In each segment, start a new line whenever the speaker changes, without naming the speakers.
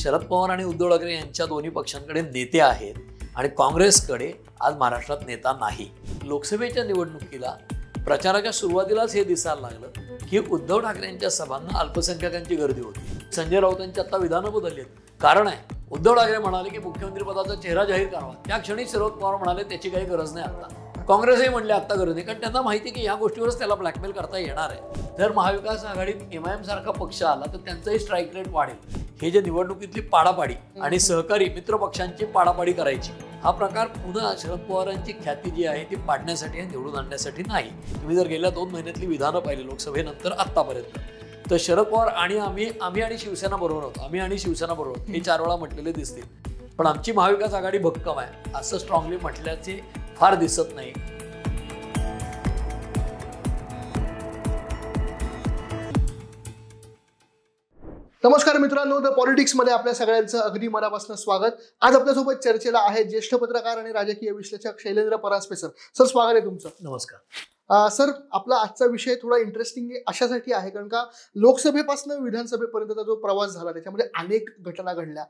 शरद पवार आणि उद्धव ठाकरे यांच्या दोन्ही पक्षांकडे नेते आहेत आणि काँग्रेसकडे आज महाराष्ट्रात नेता नाही. लोकसभेच्या निवडणुकीला प्रचाराच्या सुरुवातीलाच हे दिसायला लागलं की उद्धव ठाकरेंच्या सभांना अल्पसंख्याकांची गर्दी होती. संजय राऊतांची आता विधानं बदलली आहेत. कारण आहे उद्धव ठाकरे म्हणाले की मुख्यमंत्री पदाचा चेहरा जाहीर करावा. त्या क्षणी शरद पवार म्हणाले त्याची काही गरज नाही आता. काँग्रेसही म्हणले आता गरज नाही कारण त्यांना माहिती की या गोष्टीवरच त्याला ब्लॅकमेल करता येणार आहे. जर महाविकास आघाडीत एम आय एम सारखा पक्ष आला तर त्यांचाही स्ट्राईक रेट वाढेल. हे जे निवडणुकीतली पाडापाडी आणि सहकारी मित्र पक्षांची पाडापाडी करायची हा प्रकार पुन्हा शरद पवारांची ख्याती जी आहे ती पाडण्यासाठी आणि निवडून आणण्यासाठी नाही. तुम्ही जर गेल्या दोन महिन्यातली विधानं पाहिली लोकसभेनंतर आत्तापर्यंत तर शरद पवार आणि आम्ही आम्ही आणि शिवसेना बरोबर होतो. आम्ही आणि शिवसेना बरोबर. हे चार वेळा म्हटलेले दिसतील. पण आमची महाविकास आघाडी भक्कम आहे असं स्ट्रॉंगली म्हटल्याचे फार दिसत नाही.
नमस्कार मित्रांनो द पॉलिटिक्समध्ये आपल्या सगळ्यांचं अगदी मनापासून स्वागत. आज आपल्यासोबत चर्चेला आहेत ज्येष्ठ पत्रकार आणि राजकीय विश्लेषक शैलेंद्र परांजपे सर सर स्वागत आहे तुमचं.
नमस्कार.
सर आपला आजचा विषय थोडा इंटरेस्टिंग अशासाठी आहे. कारण का लोकसभेपासून विधानसभेपर्यंतचा जो प्रवास झाला त्याच्यामध्ये अनेक घटना घडल्या.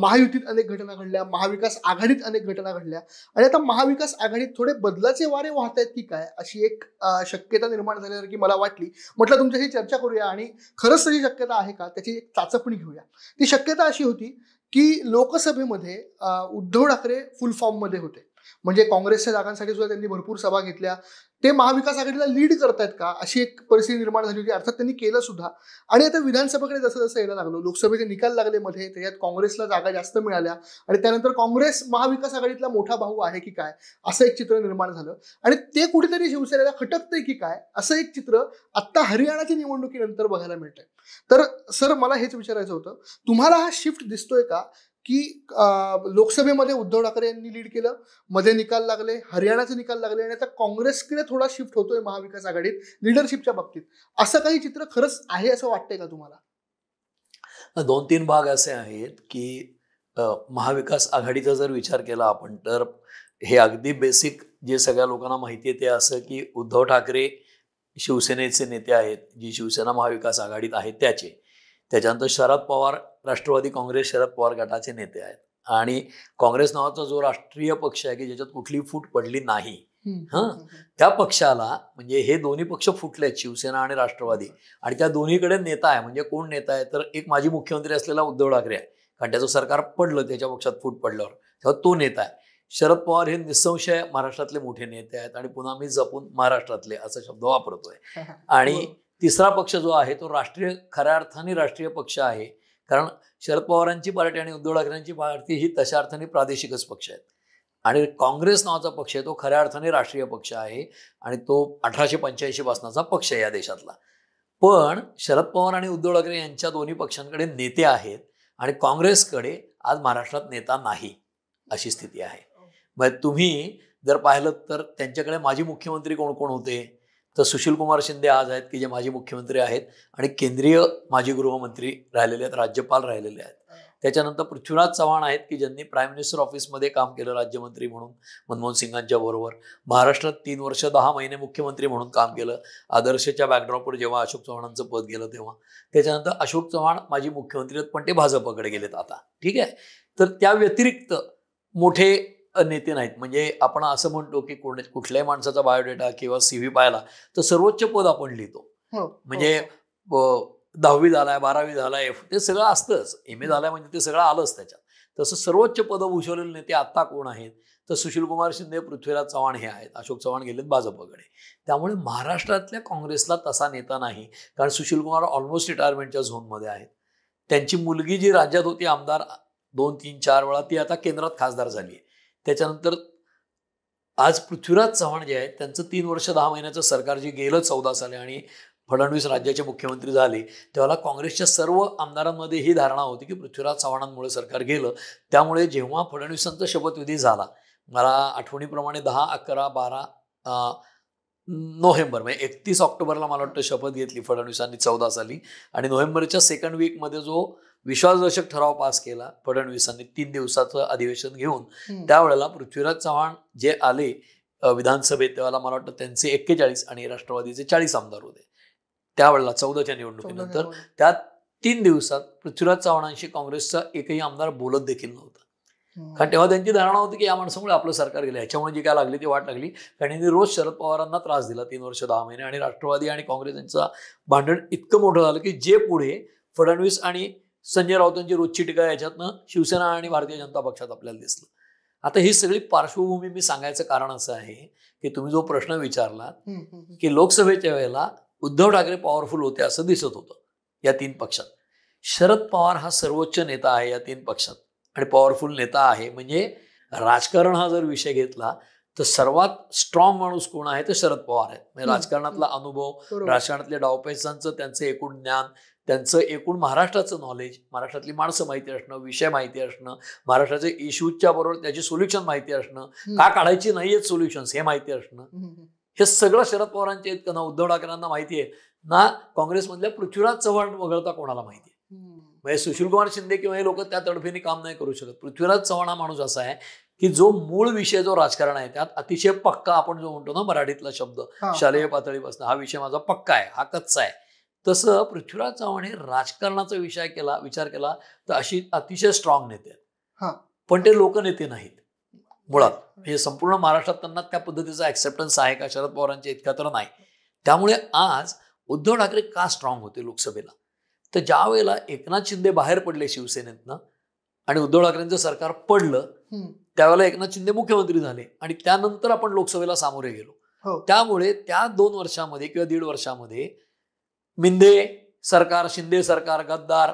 महायुतीत अनेक घटना घडल्या महाविकास आघाडीत अनेक घटना घडल्या. आणि आता महाविकास आघाडीत थोडे बदलाचे वारे वाहत आहेत की काय अशी एक शक्यता निर्माण झाल्यासारखी मला वाटली. म्हटलं तुमच्याशी चर्चा करूया आणि खरंच तशी शक्यता आहे का त्याची एक चाचपणी घेऊया. ती शक्यता अशी होती की लोकसभेमध्ये उद्धव ठाकरे फुल फॉर्ममध्ये होते. म्हणजे काँग्रेसच्या जागांसाठी सुद्धा त्यांनी भरपूर सभा घेतल्या. ते महाविकास आघाडीला लीड करतायत का? अशी एक परिस्थिती निर्माण झाली होती. अर्थात त्यांनी केलं सुद्धा. आणि आता विधानसभेकडे जसं जसं यायला लागलो लोकसभेचे निकाल लागले मध्ये त्याच्यात काँग्रेसला जागा जास्त मिळाल्या. आणि त्यानंतर काँग्रेस महाविकास आघाडीतला मोठा भाऊ आहे की काय? असं एक चित्र निर्माण झालं. आणि ते कुठेतरी शिवसेनेला खटकतंय की काय? असं एक चित्र आत्ता हरियाणाच्या निवडणुकीनंतर बघायला मिळतंय. तर सर मला हेच विचारायचं होतं. तुम्हाला हा शिफ्ट दिसतोय का? की लोकसभेमध्ये उद्धव ठाकरे यांनी लीड केलं मध्ये निकाल लागले हरियाणाचे निकाल लागले आणि आता काँग्रेसकडे थोडा शिफ्ट होतोय महाविकास आघाडीत लिडरशिपच्या बाबतीत. असं काही चित्र खरंच आहे असं वाटतंय का तुम्हाला?
दोन तीन भाग असे आहेत की महाविकास आघाडीचा जर विचार केला आपण तर हे अगदी बेसिक जे सगळ्या लोकांना माहिती आहे ते असं की उद्धव ठाकरे शिवसेनेचे नेते आहेत जी शिवसेना महाविकास आघाडीत आहेत त्याचे. त्याच्यानंतर शरद पवार राष्ट्रवादी काँग्रेस शरद पवार गटाचे नेते आहेत. आणि काँग्रेस नावाचा जो राष्ट्रीय पक्ष आहे की ज्याच्यात कुठली फूट पडली नाही. हां. त्या पक्षाला म्हणजे हे दोन्ही पक्ष फुटले आहेत शिवसेना आणि राष्ट्रवादी. आणि त्या दोन्हीकडे नेता आहे म्हणजे कोण नेता आहे? तर एक माजी मुख्यमंत्री असलेला उद्धव ठाकरे आहे. कारण त्याचं सरकार पडलं त्याच्या पक्षात फूट पडल्यावर. तेव्हा तो नेता आहे. शरद पवार हे निसंशय महाराष्ट्रातले मोठे नेते आहेत आणि पुन्हा मी जपून महाराष्ट्रातले असा शब्द वापरतोय. आणि तिसरा पक्ष जो आहे तो राष्ट्रीय खऱ्या अर्थाने राष्ट्रीय पक्ष आहे. कारण शरद पवारांची पार्टी आणि उद्धव ठाकरेंची पार्टी ही तशा अर्थाने प्रादेशिकच पक्ष आहेत. आणि काँग्रेस नावाचा पक्ष आहे तो खऱ्या अर्थाने राष्ट्रीय पक्ष आहे आणि तो अठराशे पंच्याऐंशी पासनाचा पक्ष आहे या देशातला. पण शरद पवार आणि उद्धव ठाकरे यांच्या दोन्ही पक्षांकडे नेते आहेत आणि काँग्रेसकडे आज महाराष्ट्रात नेता नाही अशी स्थिती आहे. मग तुम्ही जर पाहिलं तर त्यांच्याकडे माजी मुख्यमंत्री कोण कोण होते? तर सुशीलकुमार शिंदे आज आहेत की जे माजी मुख्यमंत्री आहेत आणि केंद्रीय माजी गृहमंत्री राहिलेले आहेत राज्यपाल राहिलेले आहेत. त्याच्यानंतर पृथ्वीराज चव्हाण आहेत की ज्यांनी प्राईम मिनिस्टर ऑफिसमध्ये काम केलं राज्यमंत्री म्हणून मनमोहन सिंगांच्या बरोबर. महाराष्ट्रात तीन वर्ष दहा महिने मुख्यमंत्री म्हणून काम केलं. आदर्शच्या बॅकड्रॉपवर जेव्हा अशोक चव्हाणांचं पद गेलं तेव्हा. त्याच्यानंतर अशोक चव्हाण माजी मुख्यमंत्री आहेत पण ते भाजपकडे गेलेत आता. ठीक आहे? तर त्या व्यतिरिक्त मोठे नेते नाहीत. म्हणजे आपण असं म्हणतो की कोण कुठल्याही माणसाचा बायोडेटा किंवा सी व्ही पाहिला तर सर्वोच्च पद आपण लिहितो.
हो,
म्हणजे अ, दहावी झालाय बारावी झालाय ते सगळं असतंच. एम ए झालाय म्हणजे ते सगळं आलंच त्याच्यात. तसं सर्वोच्च पदं भूषवलेले नेते आत्ता कोण आहेत? तर सुशीलकुमार शिंदे पृथ्वीराज चव्हाण हे आहेत. अशोक चव्हाण गेलेत भाजपकडे त्यामुळे महाराष्ट्रातल्या काँग्रेसला तसा नेता नाही. कारण सुशीलकुमार ऑलमोस्ट रिटायरमेंटच्या झोनमध्ये आहेत. त्यांची मुलगी जी राज्यात होती आमदार दोन तीन चार वेळा ती आता केंद्रात खासदार झाली आहे त्याच्यानंतर आज पृथ्वीराज चव्हाण जे आहेत त्यांचं तीन वर्ष दहा महिन्याचं सरकार जे गेलं चौदा साले आणि फडणवीस राज्याचे मुख्यमंत्री झाले तेव्हा काँग्रेसच्या सर्व आमदारांमध्ये ही धारणा होती की पृथ्वीराज चव्हाणांमुळे सरकार गेलं. त्यामुळे जेव्हा फडणवीसांचा शपथविधी झाला मला आठवणीप्रमाणे दहा अकरा बारा नोव्हेंबर म्हणजे एकतीस ऑक्टोबरला मला वाटतं शपथ घेतली फडणवीसांनी चौदा साली. आणि नोव्हेंबरच्या सेकंड वीकमध्ये जो विश्वासदर्शक ठराव पास केला फडणवीसांनी तीन दिवसाचं अधिवेशन घेऊन. त्यावेळेला पृथ्वीराज चव्हाण जे आले विधानसभेत तेव्हा मला वाटतं त्यांचे एक्केचाळीस आणि राष्ट्रवादीचे चाळीस आमदार होते. त्यावेळेला चौदाच्या निवडणुकीनंतर त्यात तीन दिवसात पृथ्वीराज चव्हाणांशी काँग्रेसचा एकही आमदार बोलत देखील नव्हता. कारण तेव्हा त्यांची धारणा होती की या माणसामुळे आपलं सरकार गेलं याच्यामुळे जी काय लागली ती वाट लागली. कारण यांनी रोज शरद पवारांना त्रास दिला तीन वर्ष दहा महिने आणि राष्ट्रवादी आणि काँग्रेस यांचं भांडण इतकं मोठं झालं की जे पुढे फडणवीस आणि संजय राऊतांची रोजची टीका याच्यातनं शिवसेना आणि भारतीय जनता पक्षात आपल्याला दिसलं. आता ही सगळी पार्श्वभूमी मी सांगायचं कारण असं आहे की तुम्ही जो प्रश्न विचारला की लोकसभेच्या वेळेला उद्धव ठाकरे पॉवरफुल होते असं दिसत होतं या तीन पक्षात. शरद पवार हा सर्वोच्च नेता आहे या तीन पक्षात आणि पॉवरफुल नेता आहे. म्हणजे राजकारण हा जर विषय घेतला तर सर्वात स्ट्रॉंग माणूस कोण आहे? तर शरद पवार आहेत. म्हणजे. राजकारणातला अनुभव. राजकारणातल्या डावपेचांचं त्यांचं एकूण ज्ञान त्यांचं एकूण महाराष्ट्राचं नॉलेज महाराष्ट्रातली माणसं माहिती असणं विषय माहिती असणं महाराष्ट्राचे इश्यूजच्या बरोबर त्याची सोल्युशन माहिती असणं. का काढायची नाहीयेत सोल्युशन्स हे माहिती असणं. हे सगळं शरद पवारांचे आहेत का ना उद्धव ठाकरेंना माहिती आहे ना काँग्रेसमधल्या पृथ्वीराज चव्हाण वगळता कोणाला माहिती आहे. म्हणजे सुशीलकुमार शिंदे किंवा हे लोक त्या तडफेने काम नाही करू शकत पृथ्वीराज चव्हाण हा माणूस असा आहे की जो मूळ विषय जो राजकारण आहे त्यात अतिशय पक्का आपण जो म्हणतो ना मराठीतला शब्द. शालेय पातळीपासून हा विषय माझा पक्का आहे हा कच्चा आहे तसं पृथ्वीराज चव्हाण हे राजकारणाचा विषय केला विचार केला तर अशी अतिशय स्ट्रॉंग नेते
हा.
आहेत पण ते लोकनेते नाहीत मुळात हे संपूर्ण महाराष्ट्रात त्यांना त्या पद्धतीचा ऍक्सेप्टन्स आहे का शरद पवारांच्या इतका तर नाही त्यामुळे आज उद्धव ठाकरे का स्ट्रॉंग होते लोकसभेला तर ज्या वेळेला एकनाथ शिंदे बाहेर पडले शिवसेनेतनं आणि उद्धव ठाकरेंचं सरकार पडलं. त्यावेळेला एकनाथ शिंदे मुख्यमंत्री झाले आणि त्यानंतर आपण लोकसभेला सामोरे
हो.
गेलो त्यामुळे त्या दोन वर्षामध्ये किंवा दीड वर्षामध्ये मिंदे सरकार शिंदे सरकार गद्दार.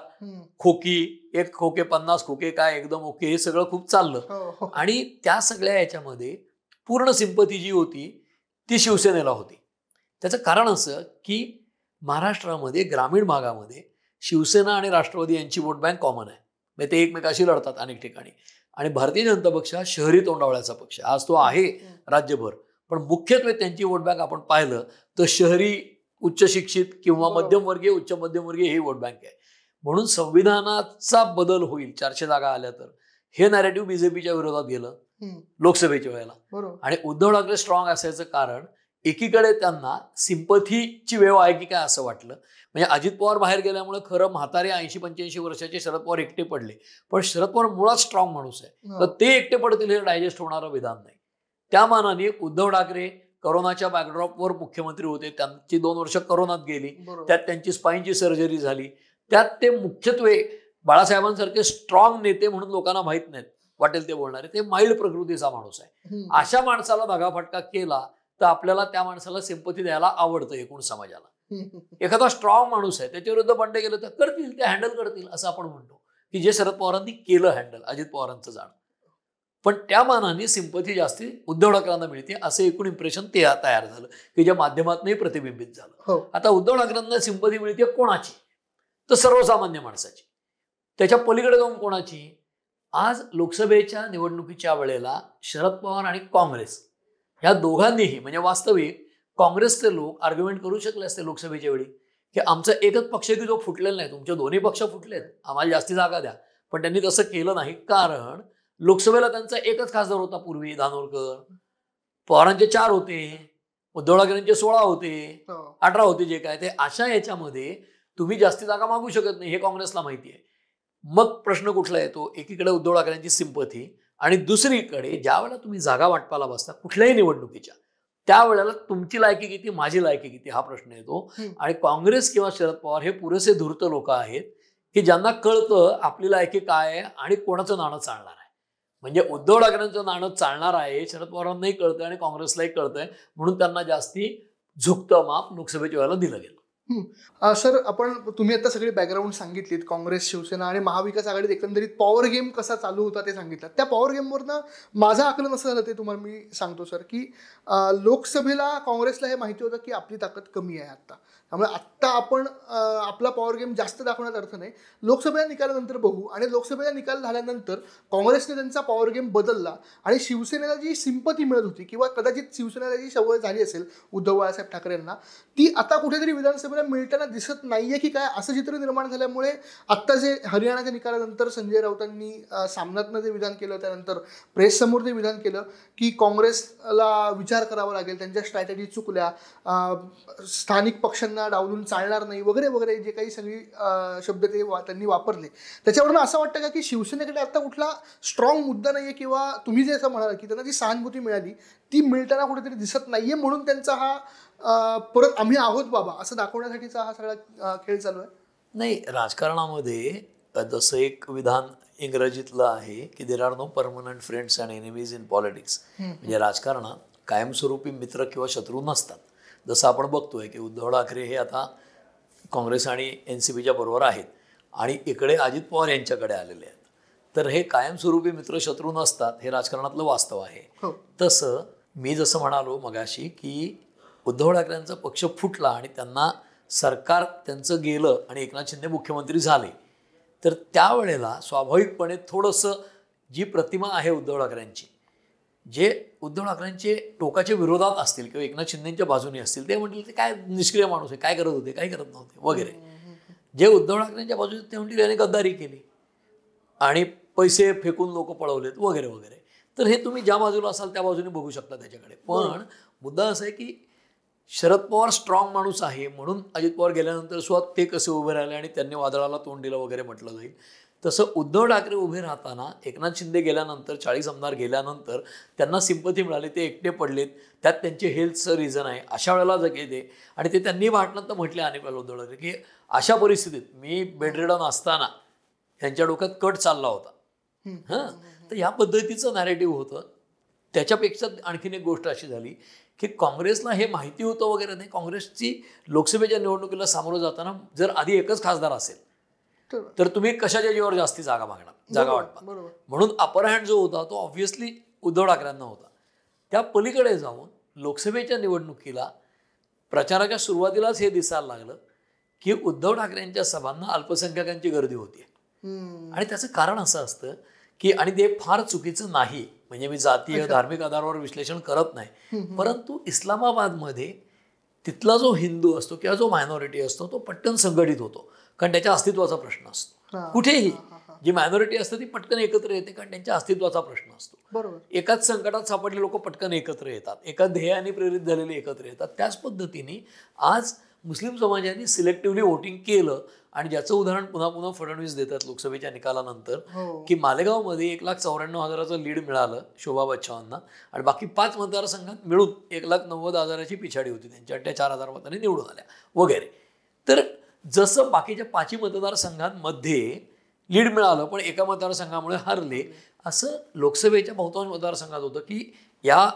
खोकी एक खोके पन्नास खोके काय एकदम ओके हे सगळं खूप चाललं
हो, हो.
आणि त्या सगळ्या याच्यामध्ये पूर्ण सिंपती जी होती ती शिवसेनेला होती त्याचं कारण असं की महाराष्ट्रामध्ये ग्रामीण भागामध्ये शिवसेना आणि राष्ट्रवादी यांची वोट बँक कॉमन आहे म्हणजे ते एकमेकाशी लढतात अनेक ठिकाणी आणि भारतीय जनता पक्ष हा शहरी तोंडावळ्याचा पक्ष. आज तो आहे राज्यभर पण मुख्यत्वे त्यांची वोट बँक आपण पाहिलं तर शहरी उच्च शिक्षित किंवा. मध्यमवर्गीय उच्च मध्यमवर्गीय ही वोट बँक आहे. म्हणून संविधानाचा बदल होईल चारशे जागा आल्या तर. हे नॅरेटिव्ह बीजेपीच्या विरोधात गेलं. लोकसभेच्या वेळेला. आणि उद्धव ठाकरे स्ट्रॉंग असायचं कारण एकीकडे त्यांना सिंपथीची वेव आहे की काय असं वाटलं. म्हणजे अजित पवार बाहेर गेल्यामुळे खरं म्हातारे ऐंशी पंच्याऐंशी वर्षाचे शरद पवार एकटे पडले. पण शरद पवार मुळात स्ट्रॉंग माणूस आहे.
हा.
तर ते एकटे पडतील हे डायजेस्ट होणारं विधान नाही. त्या मानाने उद्धव ठाकरे करोनाच्या बॅकड्रॉपवर मुख्यमंत्री होते. त्यांची दोन वर्ष करोनात गेली. त्यात त्यांची स्पाईनची सर्जरी झाली. त्यात ते मुख्यत्वे बाळासाहेबांसारखे स्ट्रॉंग नेते म्हणून लोकांना माहीत नाहीत. वाटेल ते बोलणारे. ते माइल्ड प्रकृतीचा माणूस आहे. अशा माणसाला दगाफटका केला तर आपल्याला त्या माणसाला सिंपती द्यायला आवडतं एकूण समाजाला. एखादा स्ट्रॉंग माणूस आहे त्याच्या विरुद्ध बंड केलं तर करतील ते हँडल करतील असं आपण म्हणतो. की जे शरद पवारांनी केलं हँडल अजित पवारांचं जाणं. पण त्या मानाने सिंपती जास्ती उद्धव ठाकरेंना मिळते असं एकूण इम्प्रेशन ते तयार झालं की ज्या माध्यमातूनही प्रतिबिंबित झालं.
हो.
आता उद्धव ठाकरेंना सिंपती मिळते कोणाची? तर सर्वसामान्य माणसाची. त्याच्या पलीकडे जाऊन कोणाची? आज लोकसभेच्या निवडणुकीच्या वेळेला शरद पवार आणि काँग्रेस ह्या दोघांनीही म्हणजे वास्तविक काँग्रेसचे लोक आर्ग्युमेंट करू शकले असते लोकसभेच्या वेळी की आमचा एकच पक्ष की जो फुटलेला नाही तुमचे दोन्ही पक्ष फुटलेत आम्हाला जास्ती जागा द्या. पण त्यांनी तसं केलं नाही कारण लोकसभेला त्यांचा एकच खासदार होता पूर्वी धानोरकर. पवारांचे चार होते उद्धव ठाकरेंचे सोळा होते
हो.
अठरा होते जे काय ते. अशा याच्यामध्ये तुम्ही जास्ती जागा मागू शकत नाही हे काँग्रेसला माहिती आहे. मग प्रश्न कुठला येतो? एकीकडे उद्धव ठाकरेंची सिंपथी आणि दुसरीकडे ज्या वेळेला तुम्ही जागा वाटपाला बसता कुठल्याही निवडणुकीच्या त्यावेळेला तुमची लायकी किती माझी लायकी किती हा प्रश्न येतो. आणि काँग्रेस किंवा शरद पवार हे पुरेसे धूर्त लोक आहेत की ज्यांना कळतं आपली लायकी काय आहे आणि कोणाचं नाणं चालणार म्हणजे उद्धव ठाकरेंचं नाणं चालणार आहे शरद पवारांनाही कळतंय आणि काँग्रेसलाही कळतंय म्हणून त्यांना जास्ती झुकतं माप लोकसभेच्या वेळेला दिलं गेलं.
सर आपण तुम्ही आता सगळी बॅकग्राऊंड सांगितलीत काँग्रेस शिवसेना आणि महाविकास आघाडीत एकंदरीत पॉवर गेम कसा चालू होता ते सांगितलं. त्या पॉवर गेमवरनं माझं आकलन असं झालं ते तुम्हाला मी सांगतो सर की लोकसभेला काँग्रेसला हे माहिती होतं की आपली ताकद कमी आहे आत्ता. त्यामुळे आत्ता आपण आपला पॉवर गेम जास्त दाखवण्यात अर्थ नाही. लोकसभेच्या निकालानंतर बघू आणि लोकसभेचा निकाल झाल्यानंतर काँग्रेसने त्यांचा पॉवर गेम बदलला आणि शिवसेनेला जी सिंपती मिळत होती किंवा कदाचित शिवसेनेला जी सवय झाली असेल उद्धव बाळासाहेब ठाकरेंना ती आता कुठेतरी विधानसभेला मिळताना दिसत नाही आहे की काय असं चित्र निर्माण झाल्यामुळे आत्ता जे हरियाणाच्या निकालानंतर संजय राऊतांनी अ, सामन्यातनं जे विधान केलं त्यानंतर प्रेससमोर जे विधान केलं की काँग्रेसला विचार करावा लागेल त्यांच्या स्ट्रॅटेजी चुकल्या स्थानिक पक्षांना त्यांना डावलून चालणार नाही वगैरे वगैरे जे काही सगळी शब्द ते वा- त्यांनी वापरले. त्याच्यावरून असं वाटतं का की शिवसेनेकडे आता कुठला स्ट्रॉंग मुद्दा नाहीये किंवा तुम्ही जे असं म्हणाल की त्यांना जी सहानुभूती मिळाली ती मिळताना कुठेतरी दिसत नाहीये म्हणून त्यांचा हा परत आम्ही आहोत बाबा असं दाखवण्यासाठीचा हा सगळा खेळ चालू आहे?
नाही राजकारणामध्ये जसं एक विधान इंग्रजीतलं आहे की there are no permanent friends and enemies in politics म्हणजे राजकारणात कायमस्वरूपी मित्र किंवा शत्रू नसतात. जसं आपण बघतोय की उद्धव ठाकरे हे आता काँग्रेस आणि एन सी पीच्या बरोबर आहेत आणि इकडे अजित पवार यांच्याकडे आलेले आहेत. तर हे कायमस्वरूपी मित्र शत्रू नसतात हे राजकारणातलं वास्तव आहे.
हो.
तसं मी जसं म्हणालो मगाशी की उद्धव ठाकरेंचा पक्ष फुटला आणि त्यांना सरकार त्यांचं गेलं आणि एकनाथ शिंदे मुख्यमंत्री झाले तर त्यावेळेला स्वाभाविकपणे थोडंसं जी प्रतिमा आहे उद्धव ठाकरेंची जे उद्धव ठाकरेंचे टोकाच्या विरोधात असतील किंवा एकनाथ शिंदेच्या बाजूने असतील ते म्हटले ते काय निष्क्रिय माणूस आहे काय करत होते काय करत नव्हते वगैरे. जे उद्धव ठाकरेंच्या बाजूने ते म्हणतील याने गद्दारी केली आणि पैसे फेकून लोक पळवलेत वगैरे वगैरे. तर हे तुम्ही ज्या बाजूला असाल त्या बाजूने बघू शकता त्याच्याकडे. पण मुद्दा असा आहे की शरद पवार स्ट्रॉंग माणूस आहे म्हणून अजित पवार गेल्यानंतर सुद्धा ते कसे उभे राहिले आणि त्यांनी वादळाला तोंड दिलं वगैरे म्हटलं जाईल. तसं उद्धव ठाकरे उभे राहताना एकनाथ शिंदे गेल्यानंतर चाळीस आमदार गेल्यानंतर त्यांना सिंपती मिळाली ते एकटे पडलेत. त्यात त्यांचे हेल्थचं रिझन आहे. अशा वेळेला जगे ते आणि ते त्यांनी भाटल्यानंतर म्हटले अनेक वेळेला उद्धव ठाकरे की अशा परिस्थितीत मी बेडरिडन असताना यांच्या डोक्यात कट चालला होता. हां? तर या पद्धतीचं नॅरेटिव्ह होतं. त्याच्यापेक्षा आणखीन एक गोष्ट अशी झाली की काँग्रेसला हे माहिती होतं वगैरे नाही. काँग्रेसची लोकसभेच्या निवडणुकीला सामोरं जाताना जर आधी एकच खासदार असेल
तर
तुम्ही कशाच्या जीवावर जास्ती जागा मागणार? जागा वाटणार म्हणून अपर हँड जो होता तो ऑब्व्हियसली उद्धव ठाकरेंना होता. त्या पलीकडे जाऊन लोकसभेच्या निवडणुकीला प्रचाराच्या सुरुवातीलाच हे दिसायला लागलं की उद्धव ठाकरेंच्या सभांना अल्पसंख्याकांची गर्दी होती. आणि त्याचं कारण असं असतं की आणि ते फार चुकीचं नाही. म्हणजे मी जातीय धार्मिक आधारावर विश्लेषण करत नाही. परंतु इस्लामाबादमध्ये तिथला जो हिंदू असतो किंवा जो मायनॉरिटी असतो तो पटकन संघटित होतो. कारण त्याच्या अस्तित्वाचा प्रश्न असतो. कुठेही जी मायनॉरिटी असते ती पटकन एकत्र येते कारण त्यांच्या अस्तित्वाचा प्रश्न असतो.
बरोबर.
एकाच संकटात सापडले लोक पटकन एकत्र येतात. एका ध्येयाने प्रेरित झालेले एकत्र येतात. त्याच पद्धतीने आज मुस्लिम समाजाने सिलेक्टिव्हली वोटिंग केलं आणि ज्याचं उदाहरण पुन्हा पुन्हा फडणवीस देतात लोकसभेच्या निकालानंतर
हो
की मालेगावमध्ये एक लाख चौऱ्याण्णव हजाराचं लीड मिळालं शोभा बच्चावांना आणि बाकी पाच मतदारसंघात मिळून एक लाख नव्वद हजाराची पिछाडी होती त्यांच्या त्या चार हजार मतांनी निवडून आल्या वगैरे तर जसं बाकीच्या पाचही मतदारसंघांमध्ये लीड मिळालं पण एका मतदारसंघामुळे हारले असं लोकसभेच्या बहुतांश मतदारसंघात होतं की या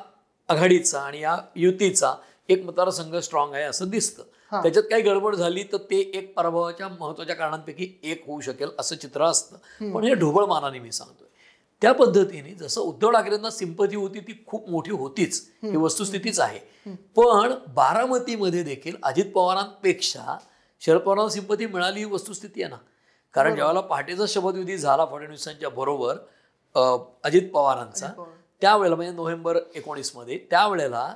आघाडीचा आणि या युतीचा एक मतदारसंघ स्ट्रॉंग आहे असं दिसतं. त्याच्यात काही गडबड झाली तर ते एक पराभवाच्या महत्त्वाच्या कारणांपैकी एक होऊ शकेल असं चित्र असतं. पण हे ढोबळ मानाने मी सांगतोय. त्या पद्धतीने जसं उद्धव ठाकरेंना सिंपती होती ती खूप मोठी होतीच. ही वस्तुस्थितीच आहे. पण बारामतीमध्ये देखील अजित पवारांपेक्षा शरद पवारांना सिंपती मिळाली ही वस्तुस्थिती आहे ना. कारण ज्यावेळेला पहाटेचा शपथविधी झाला फडणवीसांच्या बरोबर अजित पवारांचा. त्यावेळेला म्हणजे नोव्हेंबर एकोणीसमध्ये त्यावेळेला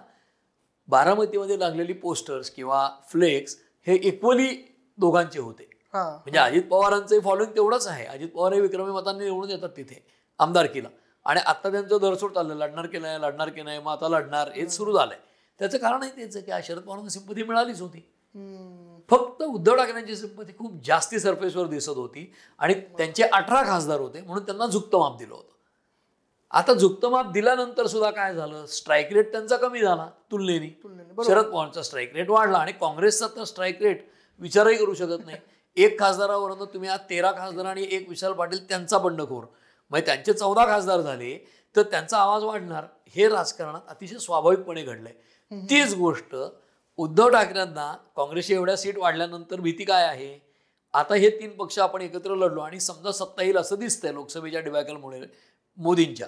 बारामतीमध्ये लागलेली पोस्टर्स किंवा फ्लेक्स हे इक्वली दोघांचे होते. म्हणजे अजित पवारांचं फॉलोइंग तेवढंच आहे. अजित पवार हे विक्रमी मतांनी निवडून येतात तिथे आमदारकीला. आणि आता त्यांचं दरसोड चाललं लढणार की नाही लढणार की नाही मग आता लढणार हेच सुरू झालंय. त्याचं कारणही तेच आहे की शरद पवारांना सिंपती मिळालीच होती. फक्त उद्धव ठाकरेंची सिंपती खूप जास्ती सरफेसवर दिसत होती. आणि त्यांचे अठरा खासदार होते म्हणून त्यांना झुकतं माप दिलं होतं. आता झुकतं माप दिल्यानंतर सुद्धा काय झालं? स्ट्राईक रेट त्यांचा कमी झाला तुलनेने. शरद पवारांचा स्ट्राईक रेट वाढला आणि काँग्रेसचा तर स्ट्राईक रेट विचारही करू शकत नाही. एक खासदारावरून तुम्ही आज तेरा खासदार आणि एक विशाल पाटील त्यांचा बंडखोर. म्हणजे त्यांचे चौदा खासदार झाले तर त्यांचा आवाज वाढणार. हे राजकारणात अतिशय स्वाभाविकपणे घडलंय. तीच गोष्ट उद्धव ठाकरेंना काँग्रेसच्या एवढ्या सीट वाढल्यानंतर भीती काय आहे? आता हे तीन पक्ष आपण एकत्र लढलो आणि समजा सत्ता येईल असं दिसतंय लोकसभेच्या डिबॅकलमुळे. मोदींच्या.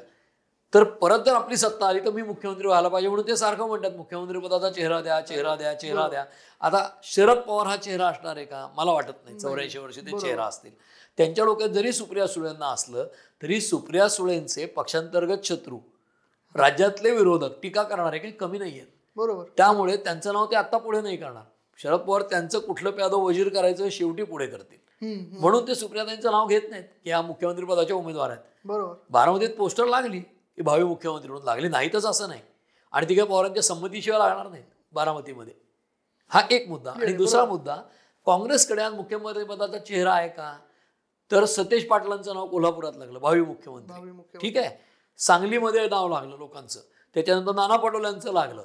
तर परत जर आपली सत्ता आली तर मी मुख्यमंत्री व्हायला पाहिजे म्हणून ते सारखं म्हणतात मुख्यमंत्री पदाचा चेहरा द्या चेहरा द्या चेहरा द्या. आता शरद पवार हा चेहरा असणार आहे का? मला वाटत नाही. चौऱ्याऐंशी वर्षी ते चेहरा असतील. त्यांच्या डोक्यात जरी सुप्रिया सुळेंना असलं तरी सुप्रिया सुळेंचे पक्षांतर्गत शत्रू राज्यातले विरोधक टीका करणारे काही कमी नाही आहेत
बरोबर.
त्यामुळे त्यांचं नाव ते आत्ता पुढे नाही करणार. शरद पवार त्यांचं कुठलं प्यादो वजीर करायचं शेवटी पुढे करतील. म्हणून ते सुप्रियाताईंचं नाव घेत नाहीत की हा मुख्यमंत्री पदाच्या उमेदवार आहेत.
बरोबर.
बारामतीत पोस्टर लागली की भावी मुख्यमंत्री म्हणून लागली. नाहीतच असं नाही. आणि ती काही पवारांच्या संमतीशिवाय लागणार नाहीत बारामतीमध्ये. हा एक मुद्दा. आणि दुसरा. मुद्दा काँग्रेसकडे आज मुख्यमंत्री पदाचा चेहरा आहे का? तर सतेज पाटलांचं नाव कोल्हापुरात लागलं भावी मुख्यमंत्री.
भावी मुख्यमंत्री.
ठीक आहे? सांगलीमध्ये नाव लागलं लोकांचं. त्याच्यानंतर नाना पटोल्यांचं लागलं.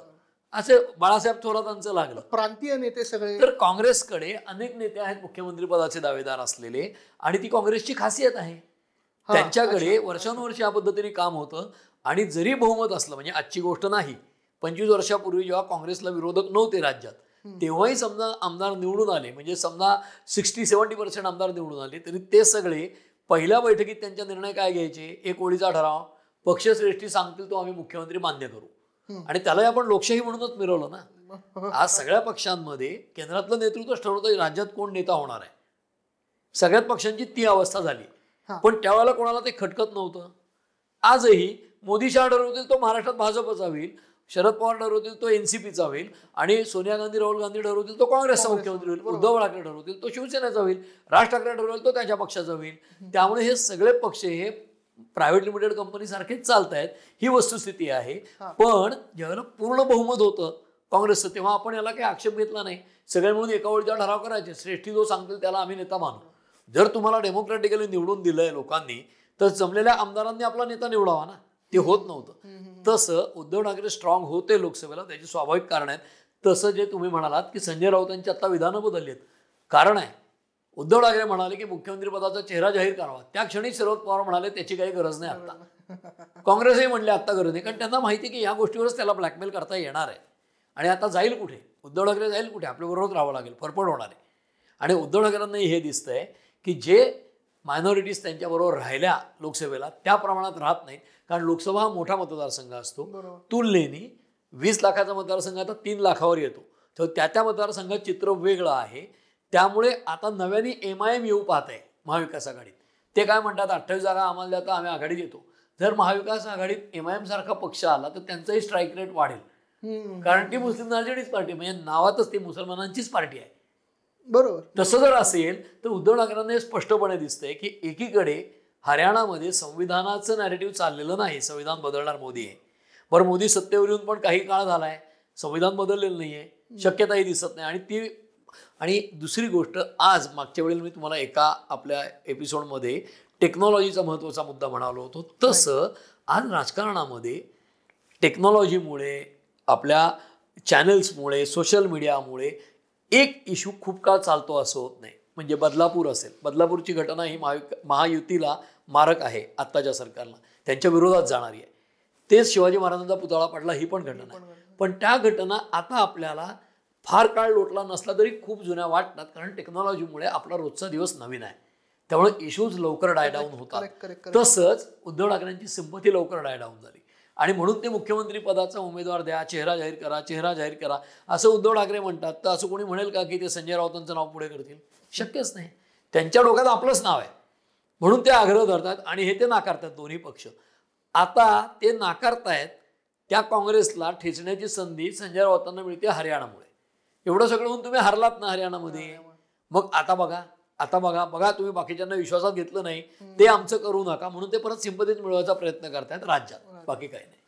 असे बाळासाहेब थोरातांचं लागलं
प्रांतीय नेते सगळे
तर काँग्रेसकडे अनेक नेते आहेत मुख्यमंत्री पदाचे दावेदार असलेले आणि ती काँग्रेसची खासियत आहे त्यांच्याकडे. वर्षानुवर्ष या पद्धतीने काम होतं आणि जरी बहुमत असलं म्हणजे आजची गोष्ट नाही पंचवीस वर्षापूर्वी जेव्हा काँग्रेसला विरोधक नव्हते राज्यात. तेव्हाही समजा आमदार निवडून आले म्हणजे समजा सिक्स्टी सेव्हन्टी पर्सेंट आमदार निवडून आले तरी ते सगळे पहिल्या बैठकीत त्यांचा निर्णय काय घ्यायचे एक ओळीचा ठराव पक्षश्रेष्ठी सांगतील तो आम्ही मुख्यमंत्री मान्य करू. आणि त्याला आपण लोकशाही म्हणूनच मिरवलं ना. आज सगळ्या पक्षांमध्ये केंद्रातलं नेतृत्वच ठरवतं राज्यात कोण नेता होणार आहे? सगळ्यात पक्षांची ती अवस्था झाली. पण त्यावेळेला कोणाला ते खटकत नव्हतं. आजही मोदी शहा ठरवतील तो महाराष्ट्रात भाजपचा होईल शरद पवार ठरवतील तो एनसीपीचा होईल आणि सोनिया गांधी राहुल गांधी ठरवतील तो काँग्रेसचा मुख्यमंत्री होईल. उद्धव ठाकरे ठरवतील तो शिवसेनेचा होईल राज ठाकरे ठरवेल तो त्याच्या पक्षाचा होईल. त्यामुळे हे सगळे पक्ष हे प्रायव्हेट लिमिटेड कंपनी सारखेच चालत आहेत ही वस्तुस्थिती आहे. पण ज्यावेळेला पूर्ण बहुमत होतं काँग्रेसचं तेव्हा आपण याला काही आक्षेप घेतला नाही. सगळे मिळून एका ओळीचा ठराव करायचे. श्रेष्ठी जो सांगतील त्याला आम्ही नेता मानू. जर तुम्हाला डेमोक्रॅटिकली निवडून दिलंय लोकांनी तर जमलेल्या आमदारांनी आपला नेता निवडावा ना. ते होत नव्हतं. तसं उद्धव ठाकरे स्ट्रॉंग होते लोकसभेला त्याची स्वाभाविक कारण आहेत. तसं जे तुम्ही म्हणालात की संजय राऊतांची आता विधानं बदलली आहेत. कारण आहे उद्धव ठाकरे म्हणाले की मुख्यमंत्री पदाचा चेहरा जाहीर करावा. त्या क्षणी शरद पवार म्हणाले त्याची काही गरज नाही आता काँग्रेसही म्हणले आता गरज नाही. कारण त्यांना माहिती की या गोष्टीवरच त्याला ब्लॅकमेल करता येणार आहे. आणि आता जाईल कुठे? उद्धव ठाकरे जाईल कुठे? आपल्याबरोबर राहावं लागेल. फरफड होणार आहे. आणि उद्धव ठाकरेंनाही हे दिसतंय की जे मायनॉरिटीज त्यांच्याबरोबर राहिल्या लोकसभेला त्या प्रमाणात राहत नाहीत. कारण लोकसभा हा मोठा मतदारसंघ असतो. तुलनेने वीस लाखाचा मतदारसंघ आता तीन लाखावर येतो. तर त्या त्या मतदारसंघात चित्र वेगळं आहे. त्यामुळे आता नव्याने एम आय एम येऊ पाहत आहे महाविकास आघाडीत. ते काय म्हणतात अठ्ठावीस जागा आम्हाला द्या तर आम्ही आघाडीत येतो. जर महाविकास आघाडीत एम आय एम सारखा पक्ष आला तर त्यांचाही स्ट्राईक रेट वाढेल. कारण ती मुस्लिम नाजेडीच पार्टी म्हणजे नावातच ती मुसलमानांचीच पार्टी आहे.
बरोबर.
तसं जर असेल तर उद्धव ठाकरेंना हे स्पष्टपणे दिसतंय की एकीकडे हरियाणामध्ये संविधानाचं नॅरेटिव्ह चाललेलं नाही संविधान बदलणार मोदी आहे. बरं मोदी सत्तेवर येऊन पण काही काळ झालाय संविधान बदललेलं नाहीये शक्यताही दिसत नाही. आणि ती आणि दुसरी गोष्ट आज मागच्या वेळेला मी तुम्हाला एका आपल्या एपिसोडमध्ये टेक्नॉलॉजीचा महत्त्वाचा मुद्दा म्हणालो होतो. तसं आज राजकारणामध्ये टेक्नॉलॉजीमुळे आपल्या चॅनल्समुळे सोशल मीडियामुळे एक इश्यू खूप काळ चालतो असं होत नाही. म्हणजे बदलापूर असेल. बदलापूरची घटना ही महाविक महायुतीला मारक आहे आत्ताच्या सरकारला. त्यांच्या विरोधात जाणारी आहे. तेच शिवाजी महाराजांचा पुतळा पडला ही पण घटना आहे पण त्या घटना आता आपल्याला फार काळ लोटला नसला तरी खूप जुन्या वाटतात कारण टेक्नॉलॉजीमुळे आपला रोजचा दिवस नवीन आहे. त्यामुळे इश्यूज लवकर डायडाऊन होतात. तसंच उद्धव ठाकरेंची संपत्ती लवकर डायडाऊन झाली. आणि म्हणून ते मुख्यमंत्री पदाचा उमेदवार द्या चेहरा जाहीर करा चेहरा जाहीर करा असं उद्धव ठाकरे म्हणतात. तर असं कोणी म्हणेल का की ते संजय राऊतांचं नाव पुढे करतील? शक्यच नाही. त्यांच्या डोक्यात आपलंच नाव आहे. म्हणून ते आग्रह धरतात आणि हे ते नाकारतात दोन्ही पक्ष. आता ते नाकारतायत त्या काँग्रेसला ठेचण्याची संधी संजय राऊतांना मिळते हरियाणामुळे. एवढं सगळं होऊन तुम्ही हरलात ना हरियाणामध्ये. मग आता बघा आता बघा बघा तुम्ही बाकीच्यांना विश्वासात घेतलं नाही ते आमचं करू नका म्हणून ते परत सिंपतीत मिळवायचा प्रयत्न करतायत राज्यात. बाकी काही नाही.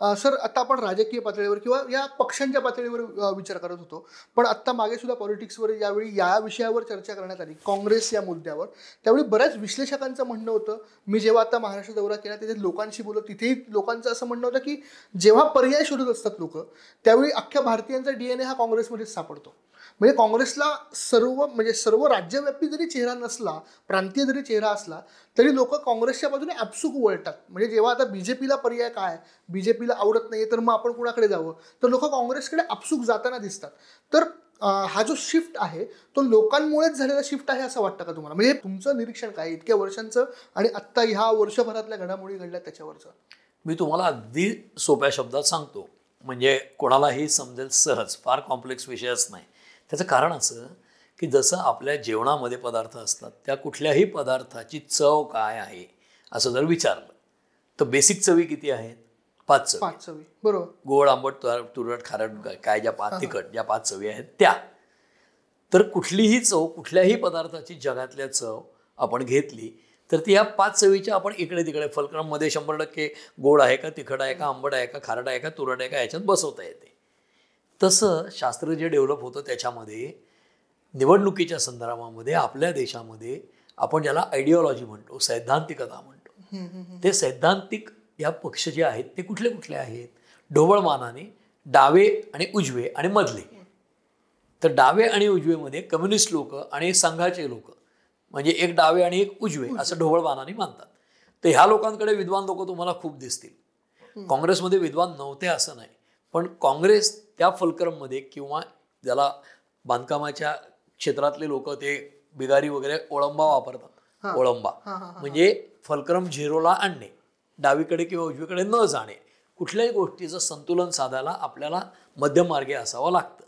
सर आता आपण राजकीय पातळीवर किंवा या पक्षांच्या पातळीवर विचार करत होतो. पण आत्ता मागे सुद्धा पॉलिटिक्सवर यावेळी या विषयावर चर्चा करण्यात आली काँग्रेस या मुद्द्यावर. त्यावेळी बऱ्याच विश्लेषकांचं म्हणणं होतं. मी जेव्हा आता महाराष्ट्र दौरा केला तिथे लोकांशी बोललो तिथेही लोकांचं असं म्हणणं होतं की जेव्हा पर्याय शोधत असतात लोक त्यावेळी अख्ख्या भारतीयांचा डीएनए हा काँग्रेसमध्येच सापडतो. म्हणजे काँग्रेसला सर्व म्हणजे सर्व राज्यव्यापी जरी चेहरा नसला प्रांतीय जरी चेहरा असला तरी लोक काँग्रेसच्या बाजूने आपसुक वळतात. म्हणजे जेव्हा आता बी जे पीला पर्याय काय? बी जे पीला आवडत नाही तर मग आपण कुणाकडे जावं? तर लोक काँग्रेसकडे आपसुक जाताना दिसतात. तर हा जो शिफ्ट आहे तो लोकांमुळेच झालेला शिफ्ट आहे असं वाटतं का तुम्हाला? म्हणजे तुमचं निरीक्षण काय? इतक्या वर्षांचं आणि आत्ता ह्या वर्षभरातल्या घडामोडी घडल्या त्याच्यावरचं.
मी तुम्हाला अगदी सोप्या शब्दात सांगतो. म्हणजे कोणालाही समजेल सहज. फार कॉम्प्लेक्स विषयच नाही. त्याचं कारण असं की जसं आपल्या जेवणामध्ये पदार्थ असतात त्या कुठल्याही पदार्थाची चव काय आहे असं जर विचारलं तर बेसिक चवी किती आहेत? पाच चवी.
पाच चवी बरोबर.
गोड आंबट तुर- तुरट खारट काय ज्या पाच तिखट ज्या पाच चवी आहेत त्या. तर कुठलीही चव कुठल्याही पदार्थाची जगातल्या चव आपण घेतली तर ती या पाच चवीच्या आपण इकडे तिकडे फलक्रममध्ये शंभर टक्के गोड आहे का तिखट आहे का आंबट आहे का खारट आहे का तुरट आहे का याच्यात बसवता येते. तसं शास्त्र जे डेव्हलप होतं त्याच्यामध्ये निवडणुकीच्या संदर्भामध्ये आपल्या देशामध्ये आपण ज्याला आयडिओलॉजी म्हणतो सैद्धांतिकता म्हणतो. ते सैद्धांतिक या पक्ष जे आहेत ते कुठले कुठले आहेत? ढोबळमानाने डावे आणि उजवे आणि मधले. तर डावे आणि उजवेमध्ये कम्युनिस्ट लोक आणि संघाचे लोक म्हणजे एक डावे आणि एक उजवे असं ढोबळमानाने मानतात. तर ह्या लोकांकडे विद्वान लोक तुम्हाला खूप दिसतील. काँग्रेसमध्ये विद्वान नव्हते असं नाही. पण काँग्रेस त्या फलक्रममध्ये किंवा ज्याला बांधकामाच्या क्षेत्रातले लोक ते बिगारी वगैरे ओळंबा वापरतात. ओळंबा. म्हणजे फलक्रम झिरोला आणणे डावीकडे किंवा उजवीकडे न जाणे कुठल्याही गोष्टीचं संतुलन साधायला आपल्याला मध्यम मार्गे असावं लागतं.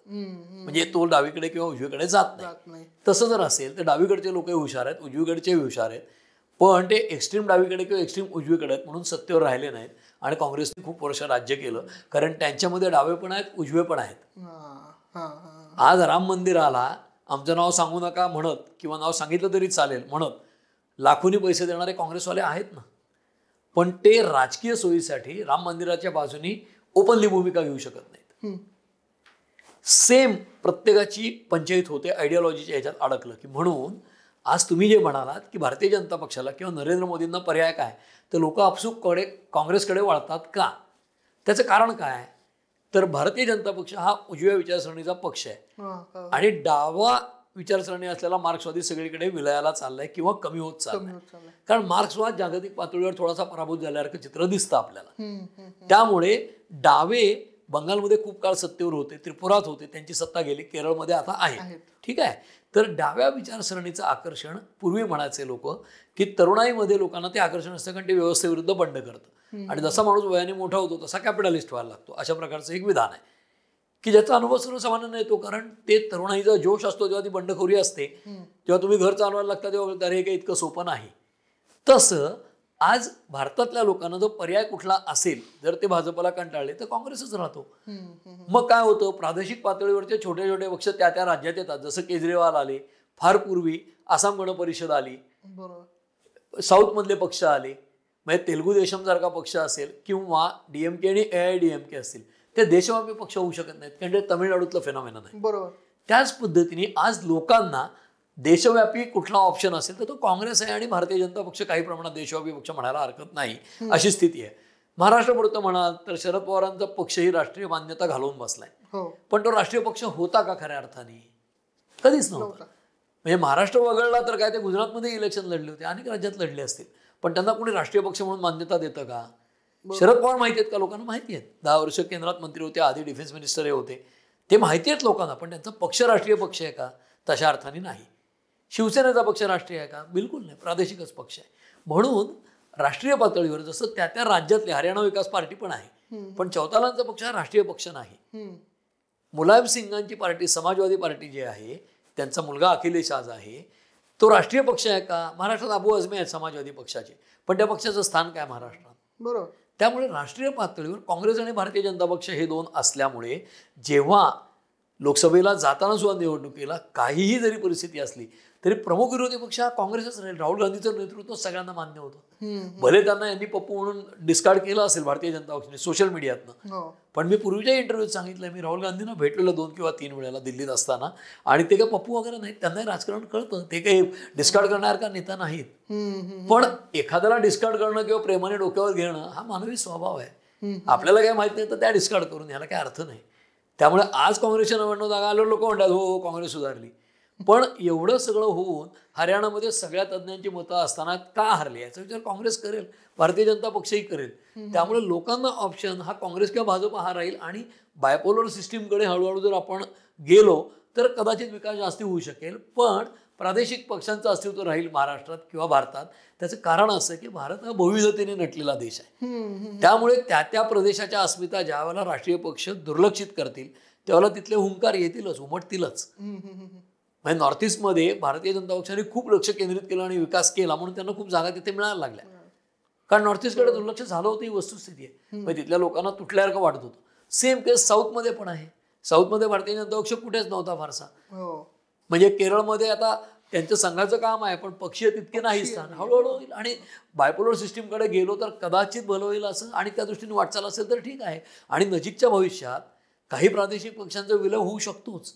म्हणजे तो डावीकडे किंवा उजवीकडे जात नाही.
जात नाही.
तसं जर असेल तर डावीकडचे लोकही हुशार आहेत उजवीकडचे हुशार आहेत. पण ते एक्स्ट्रीम डावीकडे किंवा एक्स्ट्रीम उजवीकडे आहेत म्हणून सत्तेवर राहिले नाहीत. आणि काँग्रेसने खूप वर्ष राज्य केलं. कारण त्यांच्यामध्ये डावे पण आहेत उजवे पण आहेत. आज राम मंदिराला आमचं नाव सांगू नका म्हणत किंवा नाव सांगितलं तरी चालेल म्हणत लाखोनी पैसे देणारे काँग्रेसवाले आहेत ना. पण ते राजकीय सोयीसाठी राम मंदिराच्या बाजूनी ओपनली भूमिका घेऊ शकत नाहीत. सेम प्रत्येकाची पंचायत होते आयडिओलॉजीच्या ह्याच्यात अडकलं की म्हणून आज तुम्ही जे म्हणालात की भारतीय जनता पक्षाला किंवा नरेंद्र मोदींना पर्याय काय? तर लोक आपसूककडे काँग्रेसकडे वळतात का त्याचं कारण काय तर भारतीय जनता पक्ष हा उजव्या विचारसरणीचा पक्ष आहे. आणि डावा विचारसरणी असलेला मार्क्सवादी सगळीकडे विलयाला चाललाय किंवा कमी होत चाललाय. कारण मार्क्सवाद जागतिक पातळीवर थोडासा पराभूत झाल्यासारखं चित्र दिसतं आपल्याला. त्यामुळे डावे बंगालमध्ये खूप काळ सत्तेवर होते त्रिपुरात होते त्यांची सत्ता गेली केरळमध्ये आता आहे. ठीक आहे तर डाव्या विचारसरणीचं आकर्षण पूर्वी म्हणायचे लोक की तरुणाईमध्ये लोकांना ते आकर्षण असतं कारण ते व्यवस्थेविरुद्ध बंड करतं. आणि जसा माणूस वयाने मोठा होतो तसा कॅपिटलिस्ट व्हायला लागतो. अशा प्रकारचं एक विधान आहे. की ज्याचा अनुभव सर्वसामान्यांना येतो कारण ते तरुणाईचा जोश असतो जेव्हा ती बंडखोरी असते जेव्हा तुम्ही घर चालवायला लागता तेव्हा अरे हे काही इतकं सोपं नाही. तसं आज भारतातल्या लोकांना जो पर्याय कुठला असेल जर ते भाजपला कंटाळले तर काँग्रेसच राहतो. मग काय होतं? प्रादेशिक पातळीवरचे छोटे छोटे पक्ष त्या त्या राज्यात येतात. जसं केजरीवाल आले फार पूर्वी आसाम गण परिषद आली
बरोबर.
साऊथमधले पक्ष आले म्हणजे तेलुगू देशमसारखा पक्ष असेल किंवा डीएमके आणि A I D M K असतील. ते देशव्यापी पक्ष होऊ शकत नाहीत कारण ते तमिळनाडूतलं फेनॉमेना नाही
बरोबर.
त्याच पद्धतीने आज लोकांना देशव्यापी कुठला ऑप्शन असेल तर तो काँग्रेस आहे आणि भारतीय जनता पक्ष काही प्रमाणात देशव्यापी पक्ष म्हणायला हरकत नाही. अशी स्थिती आहे. महाराष्ट्रापुरतं म्हणाल तर शरद पवारांचा पक्षही राष्ट्रीय मान्यता घालवून बसलाय.
हो.
पण तो राष्ट्रीय पक्ष होता का खऱ्या अर्थाने? कधीच नव्हता. म्हणजे महाराष्ट्र वगळला तर काय ते गुजरातमध्ये इलेक्शन लढले होते अनेक राज्यात लढले असतील. पण त्यांना कोणी राष्ट्रीय पक्ष म्हणून मान्यता देतं का? शरद पवार माहिती आहेत का लोकांना? माहिती आहेत. दहा वर्ष केंद्रात मंत्री होते आधी डिफेन्स मिनिस्टर होते. ते माहिती आहेत लोकांना पण त्यांचा पक्ष राष्ट्रीय पक्ष आहे का? तशा अर्थाने नाही. शिवसेनेचा पक्ष राष्ट्रीय आहे का? बिलकुल नाही. प्रादेशिकच पक्ष आहे. म्हणून राष्ट्रीय पातळीवर जसं त्या त्या राज्यातले हरियाणा विकास पार्टी पण आहे. पण चौतालांचा पक्ष हा राष्ट्रीय पक्ष नाही. मुलायम सिंगांची पार्टी समाजवादी पार्टी जी आहे त्यांचा मुलगा अखिलेश आज आहे. तो राष्ट्रीय पक्ष आहे का? महाराष्ट्रात अबू आझमी आहेत समाजवादी पक्षाचे. पण त्या पक्षाचं स्थान काय महाराष्ट्रात?
बरोबर.
त्यामुळे राष्ट्रीय पातळीवर काँग्रेस आणि भारतीय जनता पक्ष हे दोन असल्यामुळे जेव्हा लोकसभेला जाताना सुद्धा निवडणुकीला काहीही जरी परिस्थिती असली तरी प्रमुख विरोधी पक्ष हा काँग्रेसच राहील. राहुल गांधीचं नेतृत्व सगळ्यांना मान्य होतं. भले त्यांना यांनी पप्पू म्हणून डिस्कार्ड केलं असेल भारतीय जनता पक्षाने सोशल मीडियातनं
हो.
पण मी पूर्वीच्या इंटरव्ह्यूत सांगितलं मी राहुल गांधींना भेटलेलं दोन किंवा तीन वेळेला दिल्लीत असताना. आणि ते काही पप्पू वगैरे नाहीत त्यांनाही राजकारण कळतं. ते काही डिस्कार्ड करणार का नेता नाहीत. पण एखाद्याला डिस्कार्ड करणं किंवा प्रेमाने डोक्यावर घेणं हा मानवी स्वभाव आहे. आपल्याला काय माहीत नाही तर त्या डिस्कार्ड करून याला काय अर्थ नाही. त्यामुळे आज काँग्रेसच्या नव्याण्णव जागा आल्यावर लोक म्हणतात हो हो काँग्रेस सुधारली. पण एवढं सगळं होऊन हरियाणामध्ये सगळ्या तज्ज्ञांची मतं असताना का हरली? याचा विचार काँग्रेस करेल भारतीय जनता पक्षही करेल. त्यामुळे लोकांना ऑप्शन हा काँग्रेस किंवा भाजप हा राहील आणि बायपोलर सिस्टीमकडे हळूहळू जर आपण गेलो तर कदाचित विकास जास्ती होऊ शकेल. पण प्रादेशिक पक्षांचं अस्तित्व राहील महाराष्ट्रात किंवा भारतात. त्याचं कारण असं की भारत हा बहुविधतेने नटलेला देश आहे. त्यामुळे त्या त्या प्रदेशाच्या अस्मिता ज्या वेळेला राष्ट्रीय पक्ष दुर्लक्षित करतील त्यावेळेला तिथले हुंकार येतीलच उमटतीलच. म्हणजे नॉर्थ ईस्टमध्ये भारतीय जनता पक्षाने खूप लक्ष केंद्रित केलं आणि विकास केला म्हणून त्यांना खूप जागा तिथे मिळायला लागल्या. कारण नॉर्थ ईस्टकडे दुर्लक्ष झालं होतं ही वस्तुस्थिती आहे. म्हणजे तिथल्या लोकांना तुटल्यासारखं वाटत होतं. सेम केस साऊथमध्ये पण आहे. साऊथमध्ये भारतीय जनता पक्ष कुठेच नव्हता फारसा.
हो.
म्हणजे केरळमध्ये आता त्यांचं संघाचं काम आहे पण पक्षीय तितके नाही स्थान. हळूहळू होईल आणि बायपोलर सिस्टीमकडे गेलो तर कदाचित भलं होईल असं आणि त्या दृष्टीने वाटचाल असेल तर ठीक आहे. आणि नजीकच्या भविष्यात काही प्रादेशिक पक्षांचा विलय होऊ शकतोच.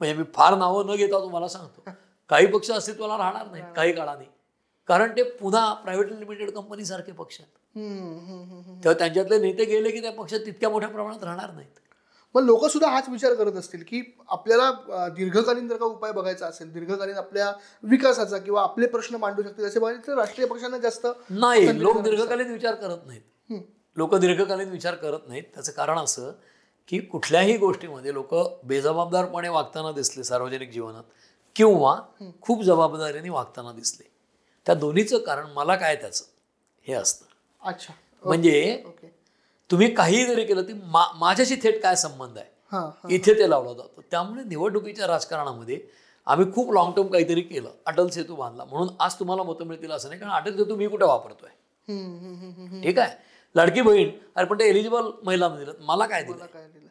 म्हणजे मी फार नावं न घेता तुम्हाला सांगतो. काही पक्ष अस्तित्वाला राहणार नाहीत काही काळाने. कारण ते पुन्हा प्रायव्हेट लिमिटेड कंपनी सारखे पक्ष आहेत. तेव्हा त्यांच्यातले नेते गेले की त्या पक्षात तितक्या मोठ्या प्रमाणात राहणार नाहीत.
मग लोक सुद्धा हाच विचार करत असतील की आपल्याला दीर्घकालीन जर का उपाय बघायचा असेल दीर्घकालीन आपल्या विकासाचा किंवा आपले प्रश्न मांडू शकतील असे बघायचे तर राष्ट्रीय पक्षांना जास्त
नाही लोक दीर्घकालीन विचार करत नाहीत. लोक दीर्घकालीन विचार करत नाहीत. त्याचं कारण असं की कुठल्याही गोष्टीमध्ये लोक बेजबाबदारपणे वागताना दिसले सार्वजनिक जीवनात किंवा खूप जबाबदारीने वागताना दिसले. त्या दोन्हीचं कारण मला काय त्याचं? हे असतं.
अच्छा.
म्हणजे तुम्ही काहीही जरी केलं ते माझ्याशी थेट काय संबंध आहे? इथे ते लावलं जातं त्यामुळे निवडणुकीच्या राजकारणामध्ये आम्ही खूप लॉंग टर्म काहीतरी केलं. अटल सेतू बांधला. म्हणून आज तुम्हाला मतं मिळतील असं नाही. कारण अटल सेतू मी कुठे वापरतोय. ठीक आहे? लाडकी बहीण अरे पण ते एलिजिबल महिलांना दिलं. मला काय दिलं?
काय दिलं?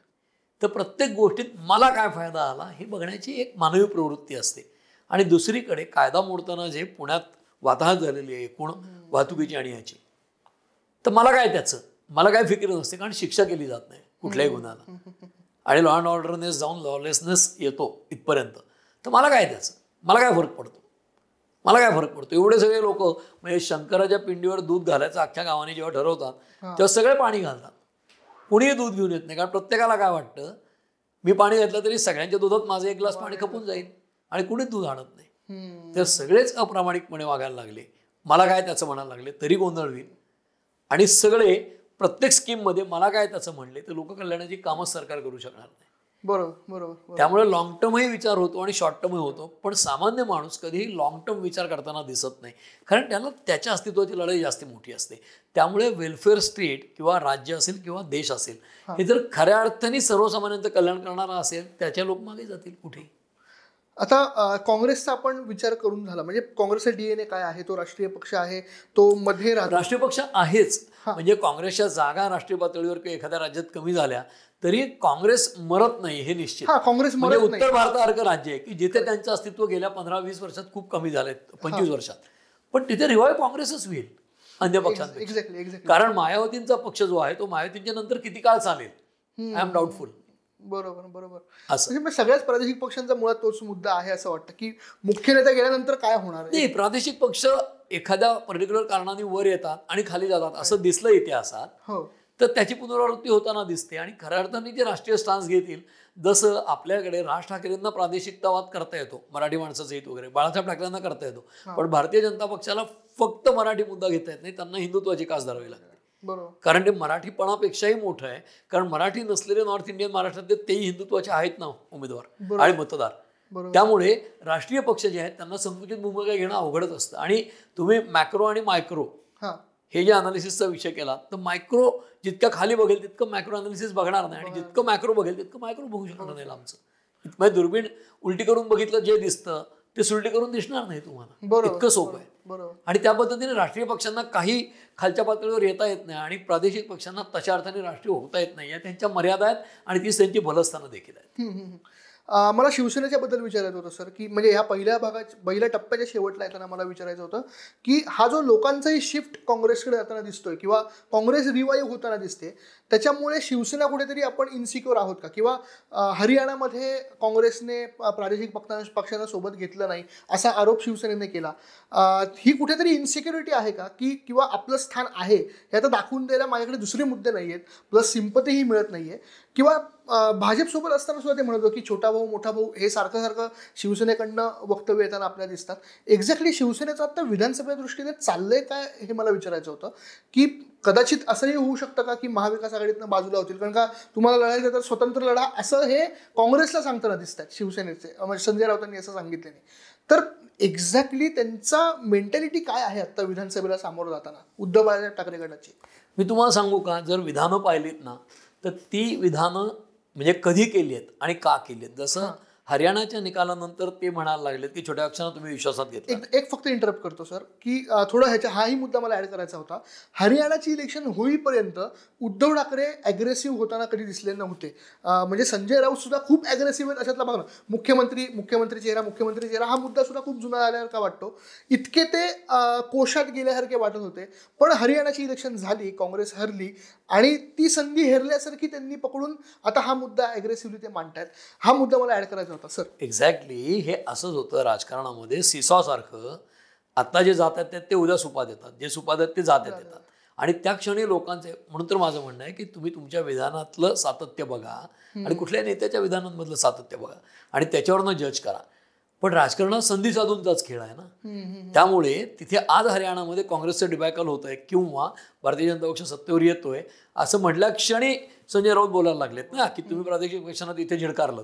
तर प्रत्येक गोष्टीत मला काय फायदा आला हे बघण्याची एक मानवी प्रवृत्ती असते. आणि दुसरीकडे कायदा मोडताना जे पुण्यात वाताहत झालेली आहे एकूण वाहतुकीची आणि याची तर मला काय त्याचं? मला काय फिक्र नसते कारण शिक्षा केली जात नाही कुठल्याही गुन्ह्याला. आणि लॉ अँड ऑर्डरनेस जाऊन लॉलेसनेस येतो इथपर्यंत. तर मला काय त्याचं? मला काय फरक पडतो? मला काय फरक पडतो? एवढे सगळे लोक म्हणजे शंकराच्या पिंडीवर दूध घालायचं अख्ख्या गावाने जेव्हा ठरवतात तेव्हा सगळे पाणी घालतात. कुणीही दूध घेऊन येत नाही. कारण प्रत्येकाला काय वाटतं? मी पाणी घातलं तरी सगळ्यांच्या दुधात माझं एक ग्लास पाणी खपून जाईल आणि कुणीच दूध आणत नाही. तर सगळेच अप्रामाणिकपणे वागायला लागले. मला काय त्याचं म्हणायला लागले? तरी गोंधळ होईल. आणि सगळे प्रत्येक स्कीममध्ये मला काय त्याचं म्हणले? तर लोककल्याणाची कामच सरकार करू शकणार नाही.
बरोबर बरोबर.
त्यामुळे लॉंग टर्मही विचार होतो आणि शॉर्ट टर्मही होतो. पण सामान्य माणूस कधीही लॉंग टर्म विचार करताना दिसत नाही. कारण त्याला त्याच्या अस्तित्वाची लढाई जास्त मोठी असते. त्यामुळे वेलफेअर स्टेट किंवा राज्य असेल किंवा देश असेल हे. जर खऱ्या अर्थाने सर्वसामान्यांचं कल्याण करणारा असेल त्याच्या लोक मागे जातील कुठेही.
आता काँग्रेसचा आपण विचार करून झाला. म्हणजे काँग्रेसचा डीएनए काय आहे? तो राष्ट्रीय पक्ष आहे. तो मध्ये
राष्ट्रीय पक्ष आहेच. म्हणजे काँग्रेसच्या जागा राष्ट्रीय पातळीवर किंवा एखाद्या राज्यात कमी झाल्या तरी काँग्रेस मरत नाही हे निश्चित.
हा काँग्रेस
म्हणजे
मरत नाही.
उत्तर भारतासारखं राज्य आहे की जिथे त्यांचं अस्तित्व गेल्या पंधरा वीस वर्षात खूप कमी झालंय पंचवीस वर्षात. पण तिथे रिवाईव्ह काँग्रेसच होईल अन्य पक्षांपेक्षा.
एक्झॅक्टली
कारण मायावतींचा पक्ष जो आहे तो मायावतींच्या नंतर किती काळ चालेल? आय एम डाऊटफुल
बरोबर बरोबर.
असं.
म्हणजे सगळ्याच प्रादेशिक पक्षांचा मुळात तोच मुद्दा आहे असं वाटतं की मुख्य नेता गेल्यानंतर काय होणार
नाही प्रादेशिक पक्ष एखाद्या पर्टिक्युलर कारणाने वर येतात आणि खाली जातात असं दिसलं इतिहासात.
हो.
तर त्याची पुनरावृत्ती होताना दिसते. आणि खऱ्या अर्थाने जे राष्ट्रीय स्टान्स घेतील जसं आपल्याकडे राज ठाकरेंना प्रादेशिकतावाद करता येतो मराठी माणसाचं हित वगैरे बाळासाहेब ठाकरेंना करता येतो. पण भारतीय जनता पक्षाला फक्त मराठी मुद्दा घेता येत नाही त्यांना हिंदुत्वाची कास धरावी लागते
बरोबर.
कारण ते मराठीपणापेक्षाही मोठं आहे कारण मराठी नसलेले नॉर्थ इंडियन महाराष्ट्रातले तेही हिंदुत्वाचे आहेत ना उमेदवार आणि मतदार. त्यामुळे राष्ट्रीय पक्ष जे आहेत त्यांना संकुचित भूमिका घेणं अवघडच असतं. आणि तुम्ही मॅक्रो आणि मायक्रो
हा
जे अनालिसिसचा विषय केला तर मायक्रो जितकं खाली बघेल तितकं मायक्रो अनालिसिस बघणार नाही. आणि जितकं मॅक्रो बघेल तितकं मायक्रो बघू शकणार नाही आमचं म्हणजे दुर्बीण उलटी करून बघितलं जे दिसतं ते सुलटी करून दिसणार नाही तुम्हाला. इतकं सोपं आहे.
बरोबर
आणि त्या पद्धतीने राष्ट्रीय पक्षांना काही खालच्या पातळीवर येता येत नाही आणि प्रादेशिक पक्षांना तशा अर्थाने राष्ट्रीय होता येत नाही. या त्यांच्या मर्यादा आहेत आणि तीच त्यांची बलस्थानं देखील आहेत.
मला शिवसेनेच्या बद्दल विचारायचं होतं सर. की म्हणजे ह्या पहिल्या भागात पहिल्या टप्प्याच्या शेवटला येताना मला विचारायचं होतं की हा जो लोकांचाही शिफ्ट काँग्रेसकडे जाताना दिसतोय किंवा काँग्रेस रिवाईव्ह होताना दिसते त्याच्यामुळे शिवसेना कुठेतरी आपण इन्सिक्युअर आहोत का? किंवा हरियाणामध्ये काँग्रेसने प्रादेशिक पक्ष पक्षांना सोबत घेतलं नाही असा आरोप शिवसेनेने केला. ही कुठेतरी इन्सिक्युरिटी आहे का? की किंवा आपलं स्थान आहे हे आता दाखवून द्यायला माझ्याकडे दुसरे मुद्दे नाही आहेत प्लस सिंपतीही मिळत नाही आहे किंवा भाजपसोबत असताना सुद्धा ते म्हणत होतो की छोटा भाऊ मोठा भाऊ हे सारखं सारखं शिवसेनेकडनं वक्तव्य येताना आपल्याला दिसतात. एक्झॅक्टली शिवसेनेचं आता विधानसभे दृष्टीने चाललंय काय हे मला विचारायचं होतं की कदाचित असंही होऊ शकतं का की महाविकास आघाडीतनं बाजूला होतील? कारण का तुम्हाला लढायचं तर स्वतंत्र लढा असं हे काँग्रेसला सांगताना दिसतात शिवसेनेचे. अं, म्हणजे संजय राऊतांनी असं सांगितलं नाही. तर एक्झॅक्टली त्यांचा मेंटॅलिटी काय आहे आता विधानसभेला सामोरं जाताना? उद्धव बाळासाहेब ठाकरे गटाची.
मी तुम्हाला सांगू का जर विधानं पाहिलीत ना तर ती विधानं म्हणजे कधी केली आहेत आणि का केली आहेत? जसं हरियाणाच्या निकालानंतर ते म्हणायला लागलेत की छोट्या अक्षरात तुम्ही विश्वासात घेतला
एक एक फक्त इंटरप्ट करतो सर की थोडं ह्याच्या हाही मुद्दा मला ऍड करायचा होता. हरियाणाची इलेक्शन होईपर्यंत उद्धव ठाकरे अग्रेसिव्ह होताना कधी दिसले नव्हते. म्हणजे संजय राऊत सुद्धा खूप अग्रेसिव्ह आहेत अशातला बघा ना मुख्यमंत्री मुख्यमंत्री चेहरा मुख्यमंत्री चेहरा हा मुद्दा सुद्धा खूप जुना झाल्यासारखा वाटतो? इतके ते कोशात गेल्यासारखे वाटत होते. पण हरियाणाची इलेक्शन झाली काँग्रेस हरली आणि ती संधी हेरल्यासारखी त्यांनी पकडून आता हा मुद्दा अग्रेसिव्हली ते मांडतायत. हा मुद्दा मला ऍड करायचा होता सर
एक्झॅक्टली हे असंच होतं राजकारणामध्ये सिसॉ सारखं आता जे जात आहेत ते उद्या सुपा देतात जे सुपा देतात ते जात येतात. आणि त्या क्षणी लोकांचे म्हणून तर माझं म्हणणं आहे की तुम्ही तुमच्या विधानातलं सातत्य बघा आणि कुठल्याही नेत्याच्या विधानांमधलं सातत्य बघा आणि त्याच्यावरनं जज करा. पण राजकारणात संधी साधूनचाच खेळ आहे ना? त्यामुळे तिथे आज हरियाणामध्ये काँग्रेसचं डिबॅकल होत आहे किंवा भारतीय जनता पक्ष सत्तेवर येतोय असं म्हटल्या क्षणी संजय राऊत बोलायला लागलेत ना की तुम्ही प्रादेशिक पक्षांना तिथे झिडकारलं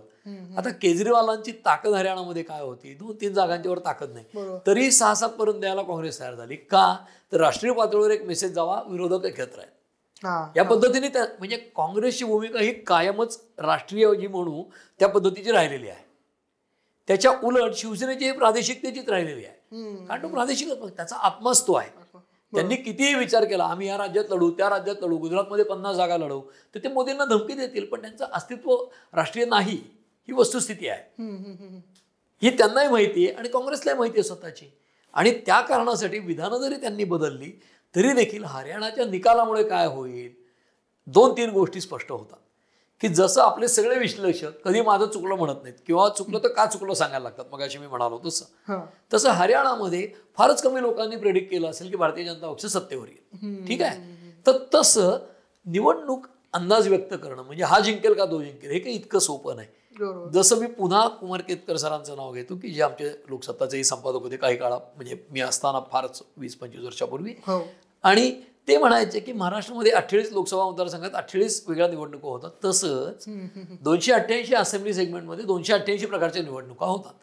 आता केजरीवालांची ताकद हरियाणामध्ये काय होती? दोन तीन जागांच्यावर ताकद नाही. तरी सहा सात पर्यंत द्यायला काँग्रेस तयार झाली. का? तर राष्ट्रीय पातळीवर एक मेसेज जावा विरोधक एकत्र आहेत.
हा
या पद्धतीने त्या म्हणजे काँग्रेसची भूमिका ही कायमच राष्ट्रीय जी म्हणू त्या पद्धतीची राहिलेली आहे. त्याच्या उलट शिवसेनेची प्रादेशिकतेचीच राहिलेली आहे. कारण तो प्रादेशिकच त्याचा आत्माच तो आहे. त्यांनी कितीही विचार केला आम्ही या राज्यात लढू त्या राज्यात लढू गुजरातमध्ये पन्नास जागा लढवू तर ते मोदींना धमकी देतील पण त्यांचं अस्तित्व राष्ट्रीय नाही ही वस्तुस्थिती आहे. ही त्यांनाही माहिती आहे आणि काँग्रेसलाही माहिती आहे स्वतःची. आणि त्या कारणासाठी विधानं जरी त्यांनी बदलली तरी देखील हरियाणाच्या निकालामुळे काय होईल दोन तीन गोष्टी स्पष्ट होतात. की जसं आपले सगळे विश्लेषक कधी माझं चुकलं म्हणत नाहीत किंवा चुकलं तर का चुकलं सांगायला लागतात? मग अशी मी म्हणालो तसं. तसं हरियाणामध्ये फारच कमी लोकांनी प्रेडिक्ट केलं असेल की भारतीय जनता पक्ष सत्तेवर येईल. ठीक आहे? तर तसं निवडणूक अंदाज व्यक्त करणं म्हणजे हा जिंकेल का तो जिंकेल हे काही इतकं सोपं नाही. जसं मी पुन्हा कुमार केतकर सरांचं नाव घेतो की जे आमचे लोकसत्ताचेही संपादक होते काही काळा म्हणजे मी असताना फारच वीस पंचवीस वर्षापूर्वी.
हो.
आणि ते म्हणायचे की महाराष्ट्रामध्ये अठ्ठेचाळीस लोकसभा मतदारसंघात अठ्ठेचाळीस वेगळ्या निवडणुका होतात. तसंच. दोनशे अठ्ठ्याऐंशी असेंब्ली सेगमेंटमध्ये दोनशे अठ्ठ्याऐंशी प्रकारच्या निवडणुका होतात.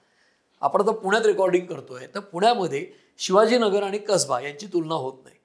आपण आता पुण्यात रेकॉर्डिंग करतोय. तर पुण्यामध्ये शिवाजीनगर आणि कसबा यांची तुलना होत नाही.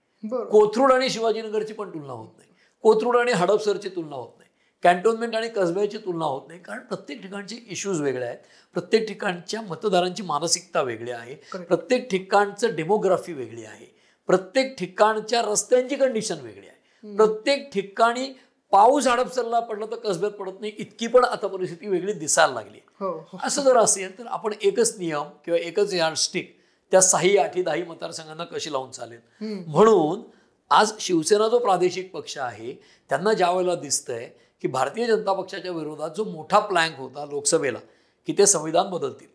कोथरूड आणि शिवाजीनगरची पण तुलना होत नाही. कोथरूड आणि हडपसरची तुलना होत नाही. कॅन्टोन्मेंट आणि कसब्याची तुलना होत नाही. कारण प्रत्येक ठिकाणचे इश्यूज वेगळे आहेत. प्रत्येक ठिकाणच्या मतदारांची मानसिकता वेगळी आहे. प्रत्येक ठिकाणचं डेमोग्राफी वेगळी आहे. प्रत्येक ठिकाणच्या रस्त्यांची कंडिशन वेगळी आहे. प्रत्येक ठिकाणी पाऊस हडपसरला पडला तर कसब्यात पडत नाही इतकी पण आता परिस्थिती वेगळी दिसायला लागली
हो हो.
असं जर असेल तर आपण एकच नियम किंवा एकच यार्डस्टिक त्या सहा आठी दहाही मतदारसंघांना कशी लावून चालेल. म्हणून आज शिवसेना जो प्रादेशिक पक्ष आहे त्यांना ज्या वेळेला दिसतंय की भारतीय जनता पक्षाच्या विरोधात जो मोठा प्लॅंक होता लोकसभेला की ते संविधान बदलतील.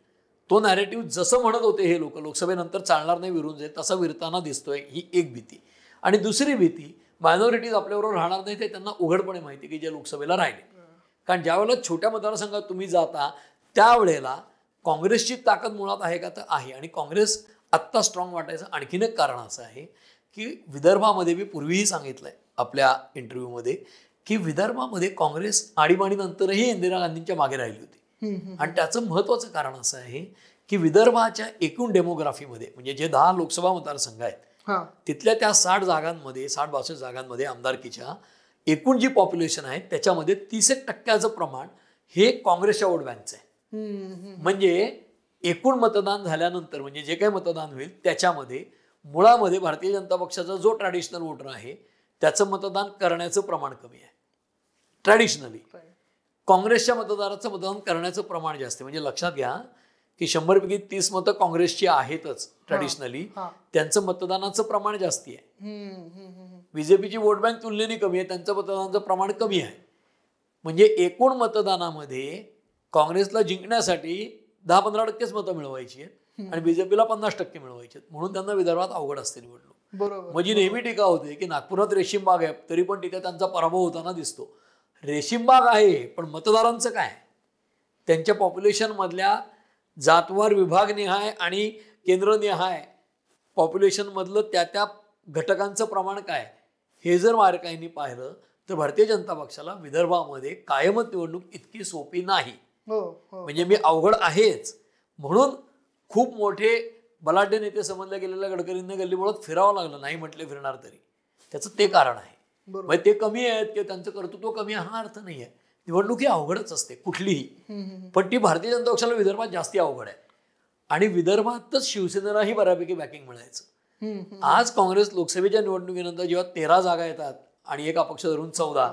तो नॅरेटिव्ह जसं म्हणत होते हे लोक लोकसभेनंतर चालणार नाही विरून जाईल तसा विरताना दिसतोय ही एक भीती. आणि दुसरी भीती मायनॉरिटीज आपल्याबरोबर राहणार नाही ते त्यांना उघडपणे माहिती की जे लोकसभेला राहिले. कारण ज्यावेळेला छोट्या मतदारसंघात तुम्ही जाता त्यावेळेला काँग्रेसची ताकद मुळात आहे का? तर आहे. आणि काँग्रेस आत्ता स्ट्रॉंग वाटायचं आणखीन एक कारण असं आहे की विदर्भामध्ये मी पूर्वीही सांगितलंय आपल्या इंटरव्ह्यूमध्ये की विदर्भामध्ये काँग्रेस आणीबाणीनंतरही इंदिरा गांधींच्या मागे राहिली होती. आणि त्याचं महत्त्वाचं कारण असं आहे की विदर्भाच्या एकूण डेमोग्राफीमध्ये म्हणजे जे दहा लोकसभा मतदारसंघ आहेत
हा.
तिथल्या त्या साठ जागांमध्ये साठ बासष्ट जागांमध्ये आमदारकीच्या एकूण जी पॉप्युलेशन आहे त्याच्यामध्ये तीस एक टक्क्याचं प्रमाण हे काँग्रेसच्या वोट बँकचं आहे. म्हणजे एकूण मतदान झाल्यानंतर म्हणजे जे काही मतदान होईल त्याच्यामध्ये मुळामध्ये भारतीय जनता पक्षाचा जो ट्रॅडिशनल वोटर आहे त्याचं मतदान करण्याचं प्रमाण कमी आहे. ट्रॅडिशनली काँग्रेसच्या मतदाराचं मतदान करण्याचं प्रमाण जास्त म्हणजे लक्षात घ्या की शंभरपैकी तीस मतं काँग्रेसची आहेतच ट्रॅडिशनली त्यांचं मतदानाचं प्रमाण जास्ती आहे. बीजेपीची वोट बँक तुलनेने कमी आहे त्यांचं मतदानाचं प्रमाण कमी आहे. म्हणजे एकूण मतदानामध्ये काँग्रेसला जिंकण्यासाठी दहा पंधरा टक्केच मतं मिळवायची आहेत आणि बीजेपीला पन्नास टक्के मिळवायची आहेत. म्हणून त्यांना विदर्भात अवघड असते निवडणूक. माझी नेहमी टीका होते की नागपुरात रेशीमबाग आहे तरी पण तिथे त्यांचा पराभव होताना दिसतो. रेशीमबाग आहे पण मतदारांचं काय? त्यांच्या population मधल्या जातवार विभागनिहाय आणि केंद्रनिहाय population मधलं त्या त्या घटकांचं प्रमाण काय? हे जर मार्काईंनी पाहिलं तर भारतीय जनता पक्षाला विदर्भामध्ये कायमच निवडणूक इतकी सोपी नाही.
हो हो.
म्हणजे मी अवघड आहेच. म्हणून खूप मोठे बलाढ्य नेते समजल्या गेलेल्या गडकरींना गल्लीबोळात फिरावं लागलं नाही म्हटले फिरणार तरी. त्याचं ते कारण आहे. म्हणजे ते कमी आहेत किंवा त्यांचं कर्तृत्व कमी आहे हा अर्थ नाही आहे. निवडणूक ही अवघडच असते कुठलीही. पण ती भारतीय जनता पक्षाला विदर्भात जास्ती अवघड आहे. आणि विदर्भातच शिवसेनेलाही बऱ्यापैकी बॅकिंग मिळायचं. आज काँग्रेस लोकसभेच्या निवडणुकीनंतर जेव्हा तेरा जागा येतात आणि एक अपक्ष धरून चौदा.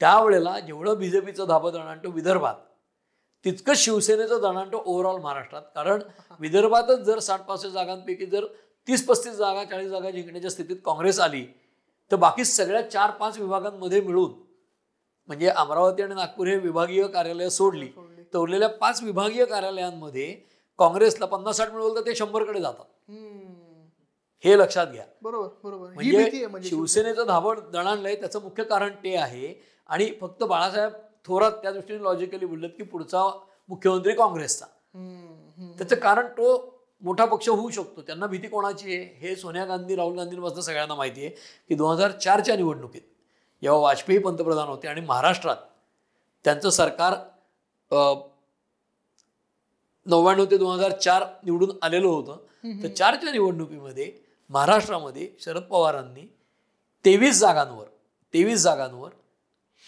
त्यावेळेला जेवढं बीजेपीचं धाबं दणाणतो विदर्भात. तितकं शिवसेनेचं दणाणतो ओव्हरऑल महाराष्ट्रात. कारण विदर्भातच जर साठ पासष्ट जागांपैकी जर तीस पस्तीस जागा चाळीस जागा जिंकण्याच्या स्थितीत काँग्रेस आली तर बाकी सगळ्या चार पाच विभागांमध्ये मिळून म्हणजे अमरावती आणि नागपूर हे विभागीय कार्यालय सोडली. तर उरलेल्या पाच विभागीय कार्यालयांमध्ये काँग्रेसला पन्नास साठ मिळवलं तर ते शंभरकडे जातात.
हम्म.
हे लक्षात घ्या.
बरोबर बरोबर. ही
म्हणजे
म्हणजे
शिवसेनेचं धाबड दणाणलंय त्याचं मुख्य कारण ते आहे. आणि फक्त बाळासाहेब थोरात त्या दृष्टीने लॉजिकली बोललेत की पुढचा मुख्यमंत्री काँग्रेसचा. त्याचं कारण तो मोठा पक्ष होऊ शकतो. त्यांना भीती कोणाची आहे? हे सोनिया गांधी राहुल गांधींपासून सगळ्यांना माहिती आहे की दोन हजार चारच्या निवडणुकीत जेव्हा वाजपेयी पंतप्रधान होते आणि महाराष्ट्रात त्यांचं सरकार नव्याण्णव ते दोन हजार चार निवडून आलेलं होतं. तर चारच्या निवडणुकीमध्ये महाराष्ट्रामध्ये शरद पवारांनी तेवीस जागांवर तेवीस जागांवर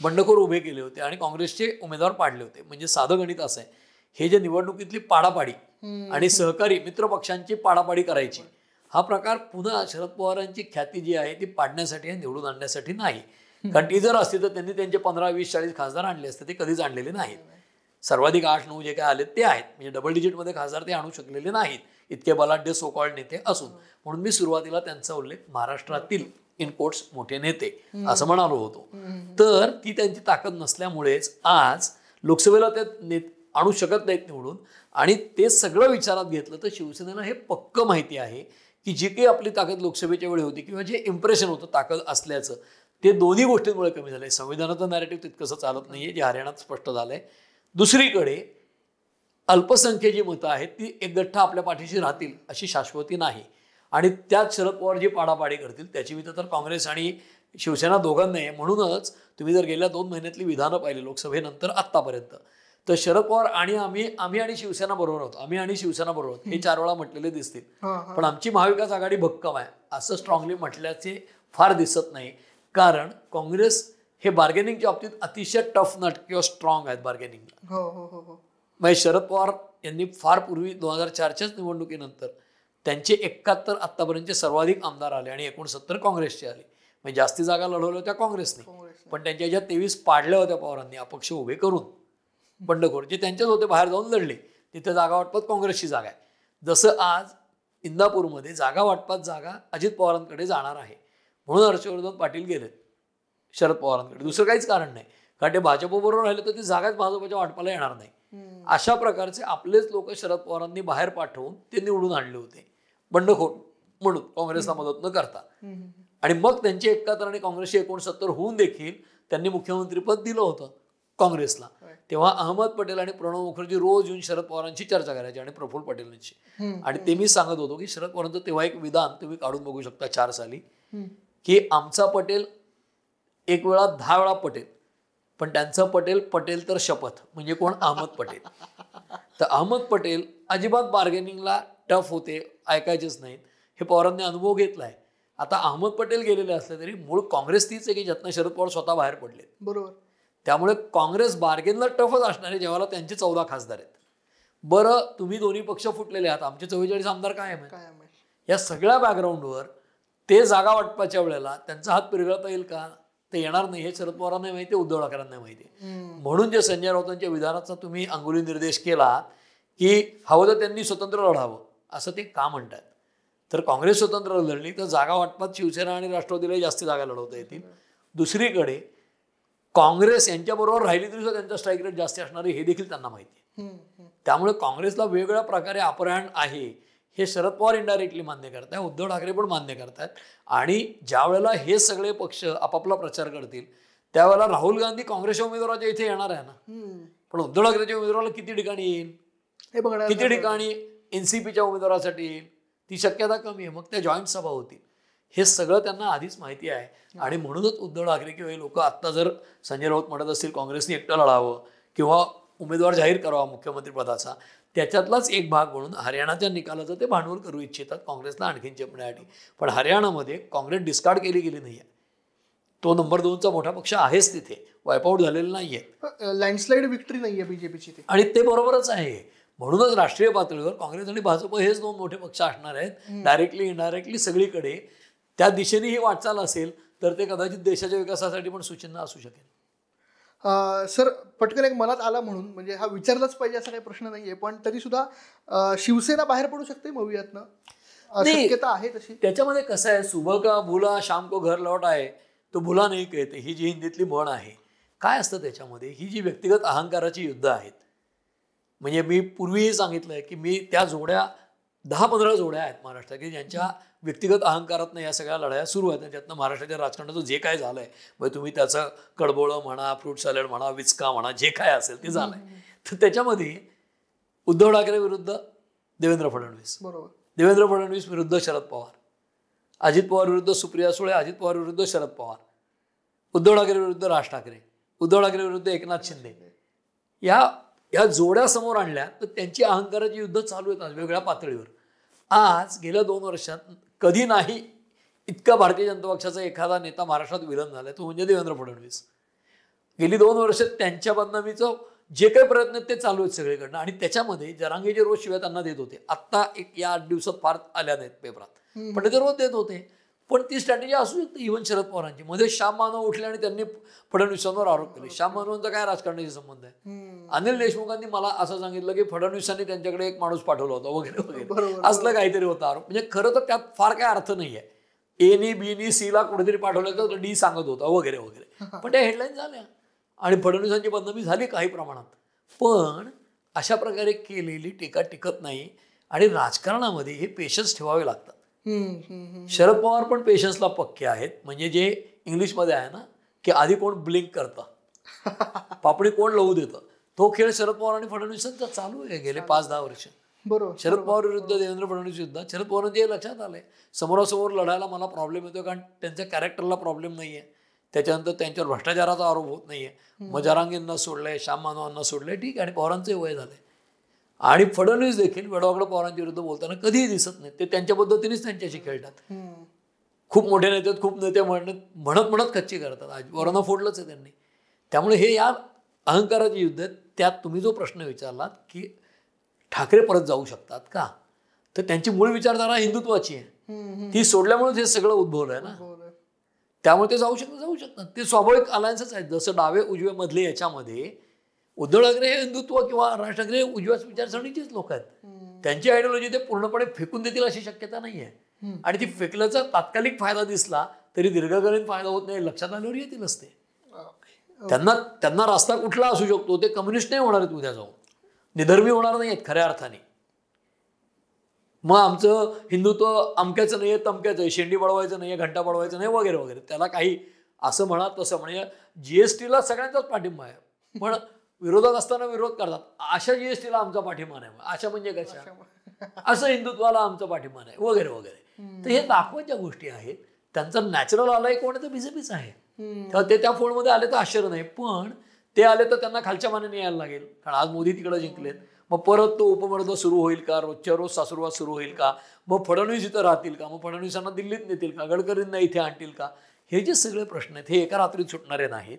बंडखोर उभे केले होते आणि काँग्रेसचे उमेदवार पाडले होते. म्हणजे साधं गणित असं आहे. हे जे निवडणुकीतली पाडापाडी. आणि सहकारी मित्र पक्षांची पाडापाडी करायची हा प्रकार पुन्हा शरद पवारांची ख्याती जी आहे ती पाडण्यासाठी निवडून आणण्यासाठी नाही. कारण ती जर असती तर त्यांनी त्यांचे पंधरा वीस चाळीस खासदार आणले असते ते कधीच आणलेले नाहीत. सर्वाधिक आठ नऊ जे काय आले ते आहेत. म्हणजे डबल डिजिटमध्ये खासदार ते आणू शकलेले नाहीत. इतके बलाढ्य सोकॉल्ड नेते असून. म्हणून मी सुरुवातीला त्यांचा उल्लेख महाराष्ट्रातील इन मोठे नेते असं म्हणालो होतो. तर ती त्यांची ताकद नसल्यामुळेच आज लोकसभेला ते नेत आणू शकत नाहीत निवडून. आणि ते सगळं विचारात घेतलं तर शिवसेनेला हे पक्क माहिती आहे की जी काही आपली ताकद लोकसभेच्या वेळी होती किंवा जे इम्प्रेशन होतं ताकद असल्याचं ते दोन्ही गोष्टींमुळे कमी झालंय. संविधानाचं नॅरेटिव्ह तितकंसं चालत नाहीये जे हरियाणात स्पष्ट झालंय. दुसरीकडे अल्पसंख्य जी मतं आहेत ती एकगठ्ठा आपल्या पाठीशी राहतील अशी शाश्वती नाही. आणि त्यात शरद पवार जी पाडापाडी करतील त्याची मी तर काँग्रेस आणि शिवसेना दोघांना आहे. म्हणूनच तुम्ही जर गेल्या दोन महिन्यातली विधानं पाहिली लोकसभेनंतर आत्तापर्यंत तर शरद पवार आणि आम्ही आम्ही आणि शिवसेना बरोबर आहोत आम्ही आणि शिवसेना बरोबर आहोत हे चार वेळा म्हटलेले दिसतील. पण आमची महाविकास आघाडी भक्कम आहे. असं स्ट्रॉंगली म्हटल्याचे फार दिसत नाही. कारण काँग्रेस हे बार्गेनिंगच्या बाबतीत अतिशय टफ नट किंवा स्ट्रॉंग आहेत बार्गेनिंगला
हो हो हो
म्हणजे शरद पवार यांनी फार पूर्वी दोन हजार चारच्याच निवडणुकीनंतर त्यांचे एकाहत्तर आत्तापर्यंतचे सर्वाधिक आमदार आले आणि एकोणसत्तर काँग्रेसचे आले. म्हणजे जास्ती जागा लढवल्या होत्या काँग्रेसने.
काँग्रेस
पण त्यांच्या ज्या तेवीस पाडल्या होत्या पवारांनी अपक्ष उभे करून बंडखोर जे त्यांचेच होते बाहेर जाऊन लढले तिथे जागा वाटपात काँग्रेसची जागा आहे. जसं आज इंदापूरमध्ये जागा वाटपात जागा अजित पवारांकडे जाणार आहे. म्हणून हर्षवर्धन पाटील गेलेत शरद पवारांकडे. दुसरं काहीच कारण नाही. कारण ते भाजपबरोबर राहिले तर ती जागाच भाजपच्या वाटपाला येणार नाही. अशा प्रकारचे आपलेच लोक शरद पवारांनी बाहेर पाठवून ते निवडून आणले होते. बंडखोर म्हणून काँग्रेसला मदत न करता. आणि मग त्यांचे एकाहत्तर आणि काँग्रेसचे एकोणसत्तर होऊन देखील त्यांनी मुख्यमंत्रीपद दिलं होतं काँग्रेसला. तेव्हा अहमद पटेल आणि प्रणव मुखर्जी रोज येऊन शरद पवारांची चर्चा करायची आणि प्रफुल्ल पटेलांची. आणि ते मी सांगत होतो की शरद पवारांचं तेव्हा एक विधान तुम्ही काढून बघू शकता चार साली. की आमचा पटेल एक वेळा दहा वेळा पटेल. पण त्यांचं पटेल पटेल तर शपथ. म्हणजे कोण? अहमद पटेल. तर अहमद पटेल अजिबात बार्गेनिंगला टफ होते ऐकायचेच नाहीत. हे पवारांनी अनुभव घेतलाय. आता अहमद पटेल गेलेले असले तरी मूळ काँग्रेस तीच आहे की ज्यातनं शरद पवार स्वतः बाहेर पडले
बरोबर.
त्यामुळे काँग्रेस बार्गेनला टफच असणार आहे जेव्हा त्यांचे चौदा खासदार आहेत. बरं तुम्ही दोन्ही पक्ष फुटलेले आहात. आमचे चव्वेचाळीस आमदार काय आहे या सगळ्या बॅकग्राऊंडवर ते जागा वाटपाच्या वेळेला त्यांचा हात पिरगळता येईल का? ते येणार नाही हे शरद पवारांना माहिती उद्धव ठाकरेंना माहिती. म्हणून जे संजय राऊतांच्या विधानाचा तुम्ही अंगुली निर्देश केला की हवं तर त्यांनी स्वतंत्र लढावं असं ते का म्हणतात? तर काँग्रेस स्वतंत्र लढली तर जागा वाटपात शिवसेना आणि राष्ट्रवादीला जास्त जागा लढवता येतील. दुसरीकडे काँग्रेस यांच्याबरोबर राहिली तरी सुद्धा त्यांचा स्ट्राईक रेट जास्त असणार आहे हे देखील त्यांना माहिती आहे. त्यामुळे काँग्रेसला वेगवेगळ्या प्रकारे अपहरण आहे हे शरद पवार इनडायरेक्टली मान्य करताय उद्धव ठाकरे पण मान्य करतायत. आणि ज्या वेळेला हे सगळे पक्ष आपापला प्रचार करतील त्यावेळेला राहुल गांधी काँग्रेसच्या उमेदवाराच्या इथे येणार आहे ना. पण उद्धव ठाकरेच्या उमेदवाराला किती ठिकाणी येईल?
हे बघणार
किती ठिकाणी एनसीपीच्या उमेदवारासाठी येईल? ती शक्यता कमी आहे मग त्या जॉईंट सभा होतील. हे सगळं त्यांना आधीच माहिती आहे. आणि म्हणूनच उद्धव ठाकरे किंवा हे लोक आत्ता जर संजय राऊत म्हणत असतील काँग्रेसने एकटं लढावं किंवा उमेदवार जाहीर करावा मुख्यमंत्रीपदाचा त्याच्यातलाच एक भाग म्हणून हरियाणाच्या निकालाचं ते भांडवल करू इच्छितात काँग्रेसला आणखीन चेपण्यासाठी. पण हरियाणामध्ये काँग्रेस डिस्कार्ड केली गेली नाही आहे तो नंबर दोनचा मोठा पक्ष आहेच तिथे. वायपआउट झालेला नाहीये
लँडस्लाईड विक्ट्री नाहीये बीजेपीची ती.
आणि ते बरोबरच आहे. म्हणूनच राष्ट्रीय पातळीवर काँग्रेस आणि भाजप हेच दोन मोठे पक्ष असणार आहेत. डायरेक्टली इनडायरेक्टली सगळीकडे. त्या दिशेने ही वाटचाल असेल तर ते कदाचित देशाच्या विकासासाठी पण सूचना असू शकेल.
सर पटकन एक मनात आला म्हणून म्हणजे हा विचारलाच पाहिजे असा काही प्रश्न नाहीये पण तरी सुद्धा शिवसेना बाहेर पडू शकते मवियातनं?
नाही.
शक्यता आहे तशी?
त्याच्यामध्ये कसं आहे सुबह का भुला शाम को घर लौट आहे तो भुला नाही कहते ही जी हिंदीतली म्हण आहे. काय असतं त्याच्यामध्ये? ही जी व्यक्तिगत अहंकाराची युद्ध आहेत. म्हणजे मी पूर्वीही सांगितलंय की मी त्या जोड्या दहा पंधरा जोड्या आहेत महाराष्ट्रात की ज्यांच्या व्यक्तिगत अहंकारातनं या सगळ्या लढाया सुरू आहेत आणि त्यातनं महाराष्ट्राच्या राजकारणाचं जे काय झालंय म्हणजे तुम्ही त्याचं कडबोळं म्हणा फ्रूट सॅलड म्हणा विचका म्हणा जे काय असेल ते झालंय. तर त्याच्यामध्ये उद्धव ठाकरे विरुद्ध देवेंद्र फडणवीस.
बरोबर.
देवेंद्र फडणवीस विरुद्ध शरद पवार. अजित पवार विरुद्ध सुप्रिया सुळे अजित पवार विरुद्ध शरद पवार. उद्धव ठाकरे विरुद्ध राज ठाकरे. उद्धव ठाकरे विरुद्ध एकनाथ शिंदे. या या जोड्या समोर आणल्या तर त्यांची अहंकाराची युद्ध चालू आहेत आज वेगळ्या पातळीवर. आज गेल्या दोन वर्षात कधी नाही इतका भारतीय जनता पक्षाचा एखादा नेता महाराष्ट्रात विलन झालाय तो म्हणजे देवेंद्र फडणवीस. गेली दोन वर्ष त्यांच्या बदनामीचं जे काही प्रयत्न ते चालू आहेत सगळीकडनं. आणि त्याच्यामध्ये जरांगेचे रोज शिवाय त्यांना देत होते. आत्ता एक या आठ दिवसात फार आल्या नाहीत पेपरात. पण ते रोज देत होते. पण ती स्ट्रॅटेजी असू शकते इव्हन शरद पवारांची. मध्ये श्याम मानव उठले आणि त्यांनी फडणवीसांवर आरोप केले. श्याम मानवांचा काय राजकारणाशी संबंध आहे. अनिल देशमुखांनी मला असं सांगितलं की फडणवीसांनी त्यांच्याकडे एक माणूस पाठवला होता वगैरे वगैरे. असलं काहीतरी होतं आरोप. म्हणजे खरं तर त्यात फार काय अर्थ नाही आहे एनी बीनी सीला कुठेतरी पाठवलं तर डी सांगत होता वगैरे वगैरे. पण त्या हेडलाईन झाल्या. आणि फडणवीसांची बदनामी झाली काही प्रमाणात. पण अशा प्रकारे केलेली टीका टिकत नाही आणि राजकारणामध्ये हे पेशन्स ठेवावे लागतात. शरद पवार पण पेशन्सला पक्के आहेत. म्हणजे जे इंग्लिशमध्ये आहे ना की आधी कोण ब्लिंक करतं? पापडी कोण लवू देतं? तो खेळ शरद पवार आणि फडणवीसांचा चालू आहे गेले पाच दहा वर्ष.
बरोबर
शरद पवार विरुद्ध देवेंद्र फडणवीस युद्ध. शरद पवारांचे लक्षात आलंय. समोरासमोर लढायला मला प्रॉब्लेम येतो कारण त्यांच्या कॅरेक्टरला प्रॉब्लेम नाहीये. त्याच्यानंतर त्यांच्यावर भ्रष्टाचाराचा आरोप होत नाहीये. मग जरांगींना सोडलंय श्याम मानवांना सोडलंय ठीक आहे. आणि पवारांचे वय झालंय. आणि फडणवीस देखील वेडवाकडं पवारांच्या विरुद्ध बोलताना कधीही दिसत नाही ते त्यांच्या पद्धतीनेच त्यांच्याशी खेळतात. खूप मोठे नेते खूप नेते म्हणत म्हणत म्हणत कच्ची करतात. आज वरांना फोडलंच आहे त्यांनी. त्यामुळे हे या अहंकाराचे युद्ध आहेत. त्यात तुम्ही जो प्रश्न विचारलात की ठाकरे परत जाऊ शकतात का तर त्यांची मूळ विचारधारा हिंदुत्वाची आहे. ती सोडल्यामुळे हे सगळं उद्भवलं आहे ना. त्यामुळे ते जाऊ शकतात जाऊ शकतात ते स्वाभाविक अलायन्सच आहेत जसं डावे उजवे मधले याच्यामध्ये उद्धव ठाकरे हे हिंदुत्व किंवा राज ठाकरे हे उजव्या विचारसरणीचेच लोक आहेत. त्यांची आयडिओलॉजी ते पूर्णपणे फेकून देतील अशी शक्यता नाही आहे. आणि ती फेकल्याचा तात्कालिक फायदा दिसला तरी दीर्घकालीन फायदा होत नाही लक्षात आल्यावर येतील असते. त्यांना त्यांना रास्ता कुठला असू शकतो? ते कम्युनिस्ट नाही होणार आहेत उद्या जाऊन. निधर्मी होणार नाही आहेत खऱ्या अर्थाने. मग आमचं हिंदुत्व अमक्याचं नाही आहे तमक्याचं आहे. शेंडी बळवायचं नाही आहे घंटा बळवायचं नाही वगैरे वगैरे. त्याला काही असं म्हणा तसं म्हणजे जीएसटीला सगळ्यांचाच पाठिंबा आहे. पण विरोधात असताना विरोध करतात. अशा जीएसटीला आमचा पाठिंबा नाही. अशा म्हणजे कशा? असं हिंदुत्वाला आमचा पाठिंबा नाही. वगैरे वगैरे. तर हे दाखवायच्या गोष्टी आहेत त्यांचा नॅचरल आलाय कोण तर बीजेपीच आहे. तर ते त्या फोनमध्ये आले तर आश्चर्य नाही. पण ते आले तर त्यांना खालच्या मानाने यायला लागेल. कारण आज मोदी तिकडे जिंकलेत. मग परत तो उपमर्द सुरू होईल का? रोजच्या रोज सासुरवाद सुरू होईल का? मग फडणवीस इथं राहतील का? मग फडणवीसांना दिल्लीत नेतील का? गडकरींना इथे आणतील का? हे जे सगळे प्रश्न आहेत हे एका रात्रीत सुटणारे नाहीत.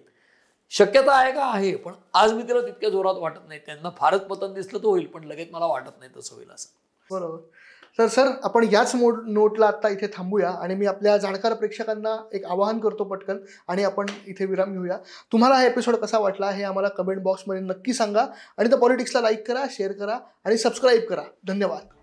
शक्यता आहे का? आहे. पण आज मी तिला तितक्या जोरात वाटत नाही. त्यांना फारच पतन दिसलं तर होईल पण लगेच मला वाटत नाही तसं होईल असं.
बरोबर. तर सर आपण याच मोड नोटला आत्ता इथे थांबूया आणि मी आपल्या जाणकार प्रेक्षकांना एक आवाहन करतो पटकन आणि आपण इथे विराम घेऊया. तुम्हाला हा एपिसोड कसा वाटला हे आम्हाला कमेंट बॉक्समध्ये नक्की सांगा आणि त्या पॉलिटिक्सला लाईक करा शेअर करा आणि सबस्क्राईब करा. धन्यवाद.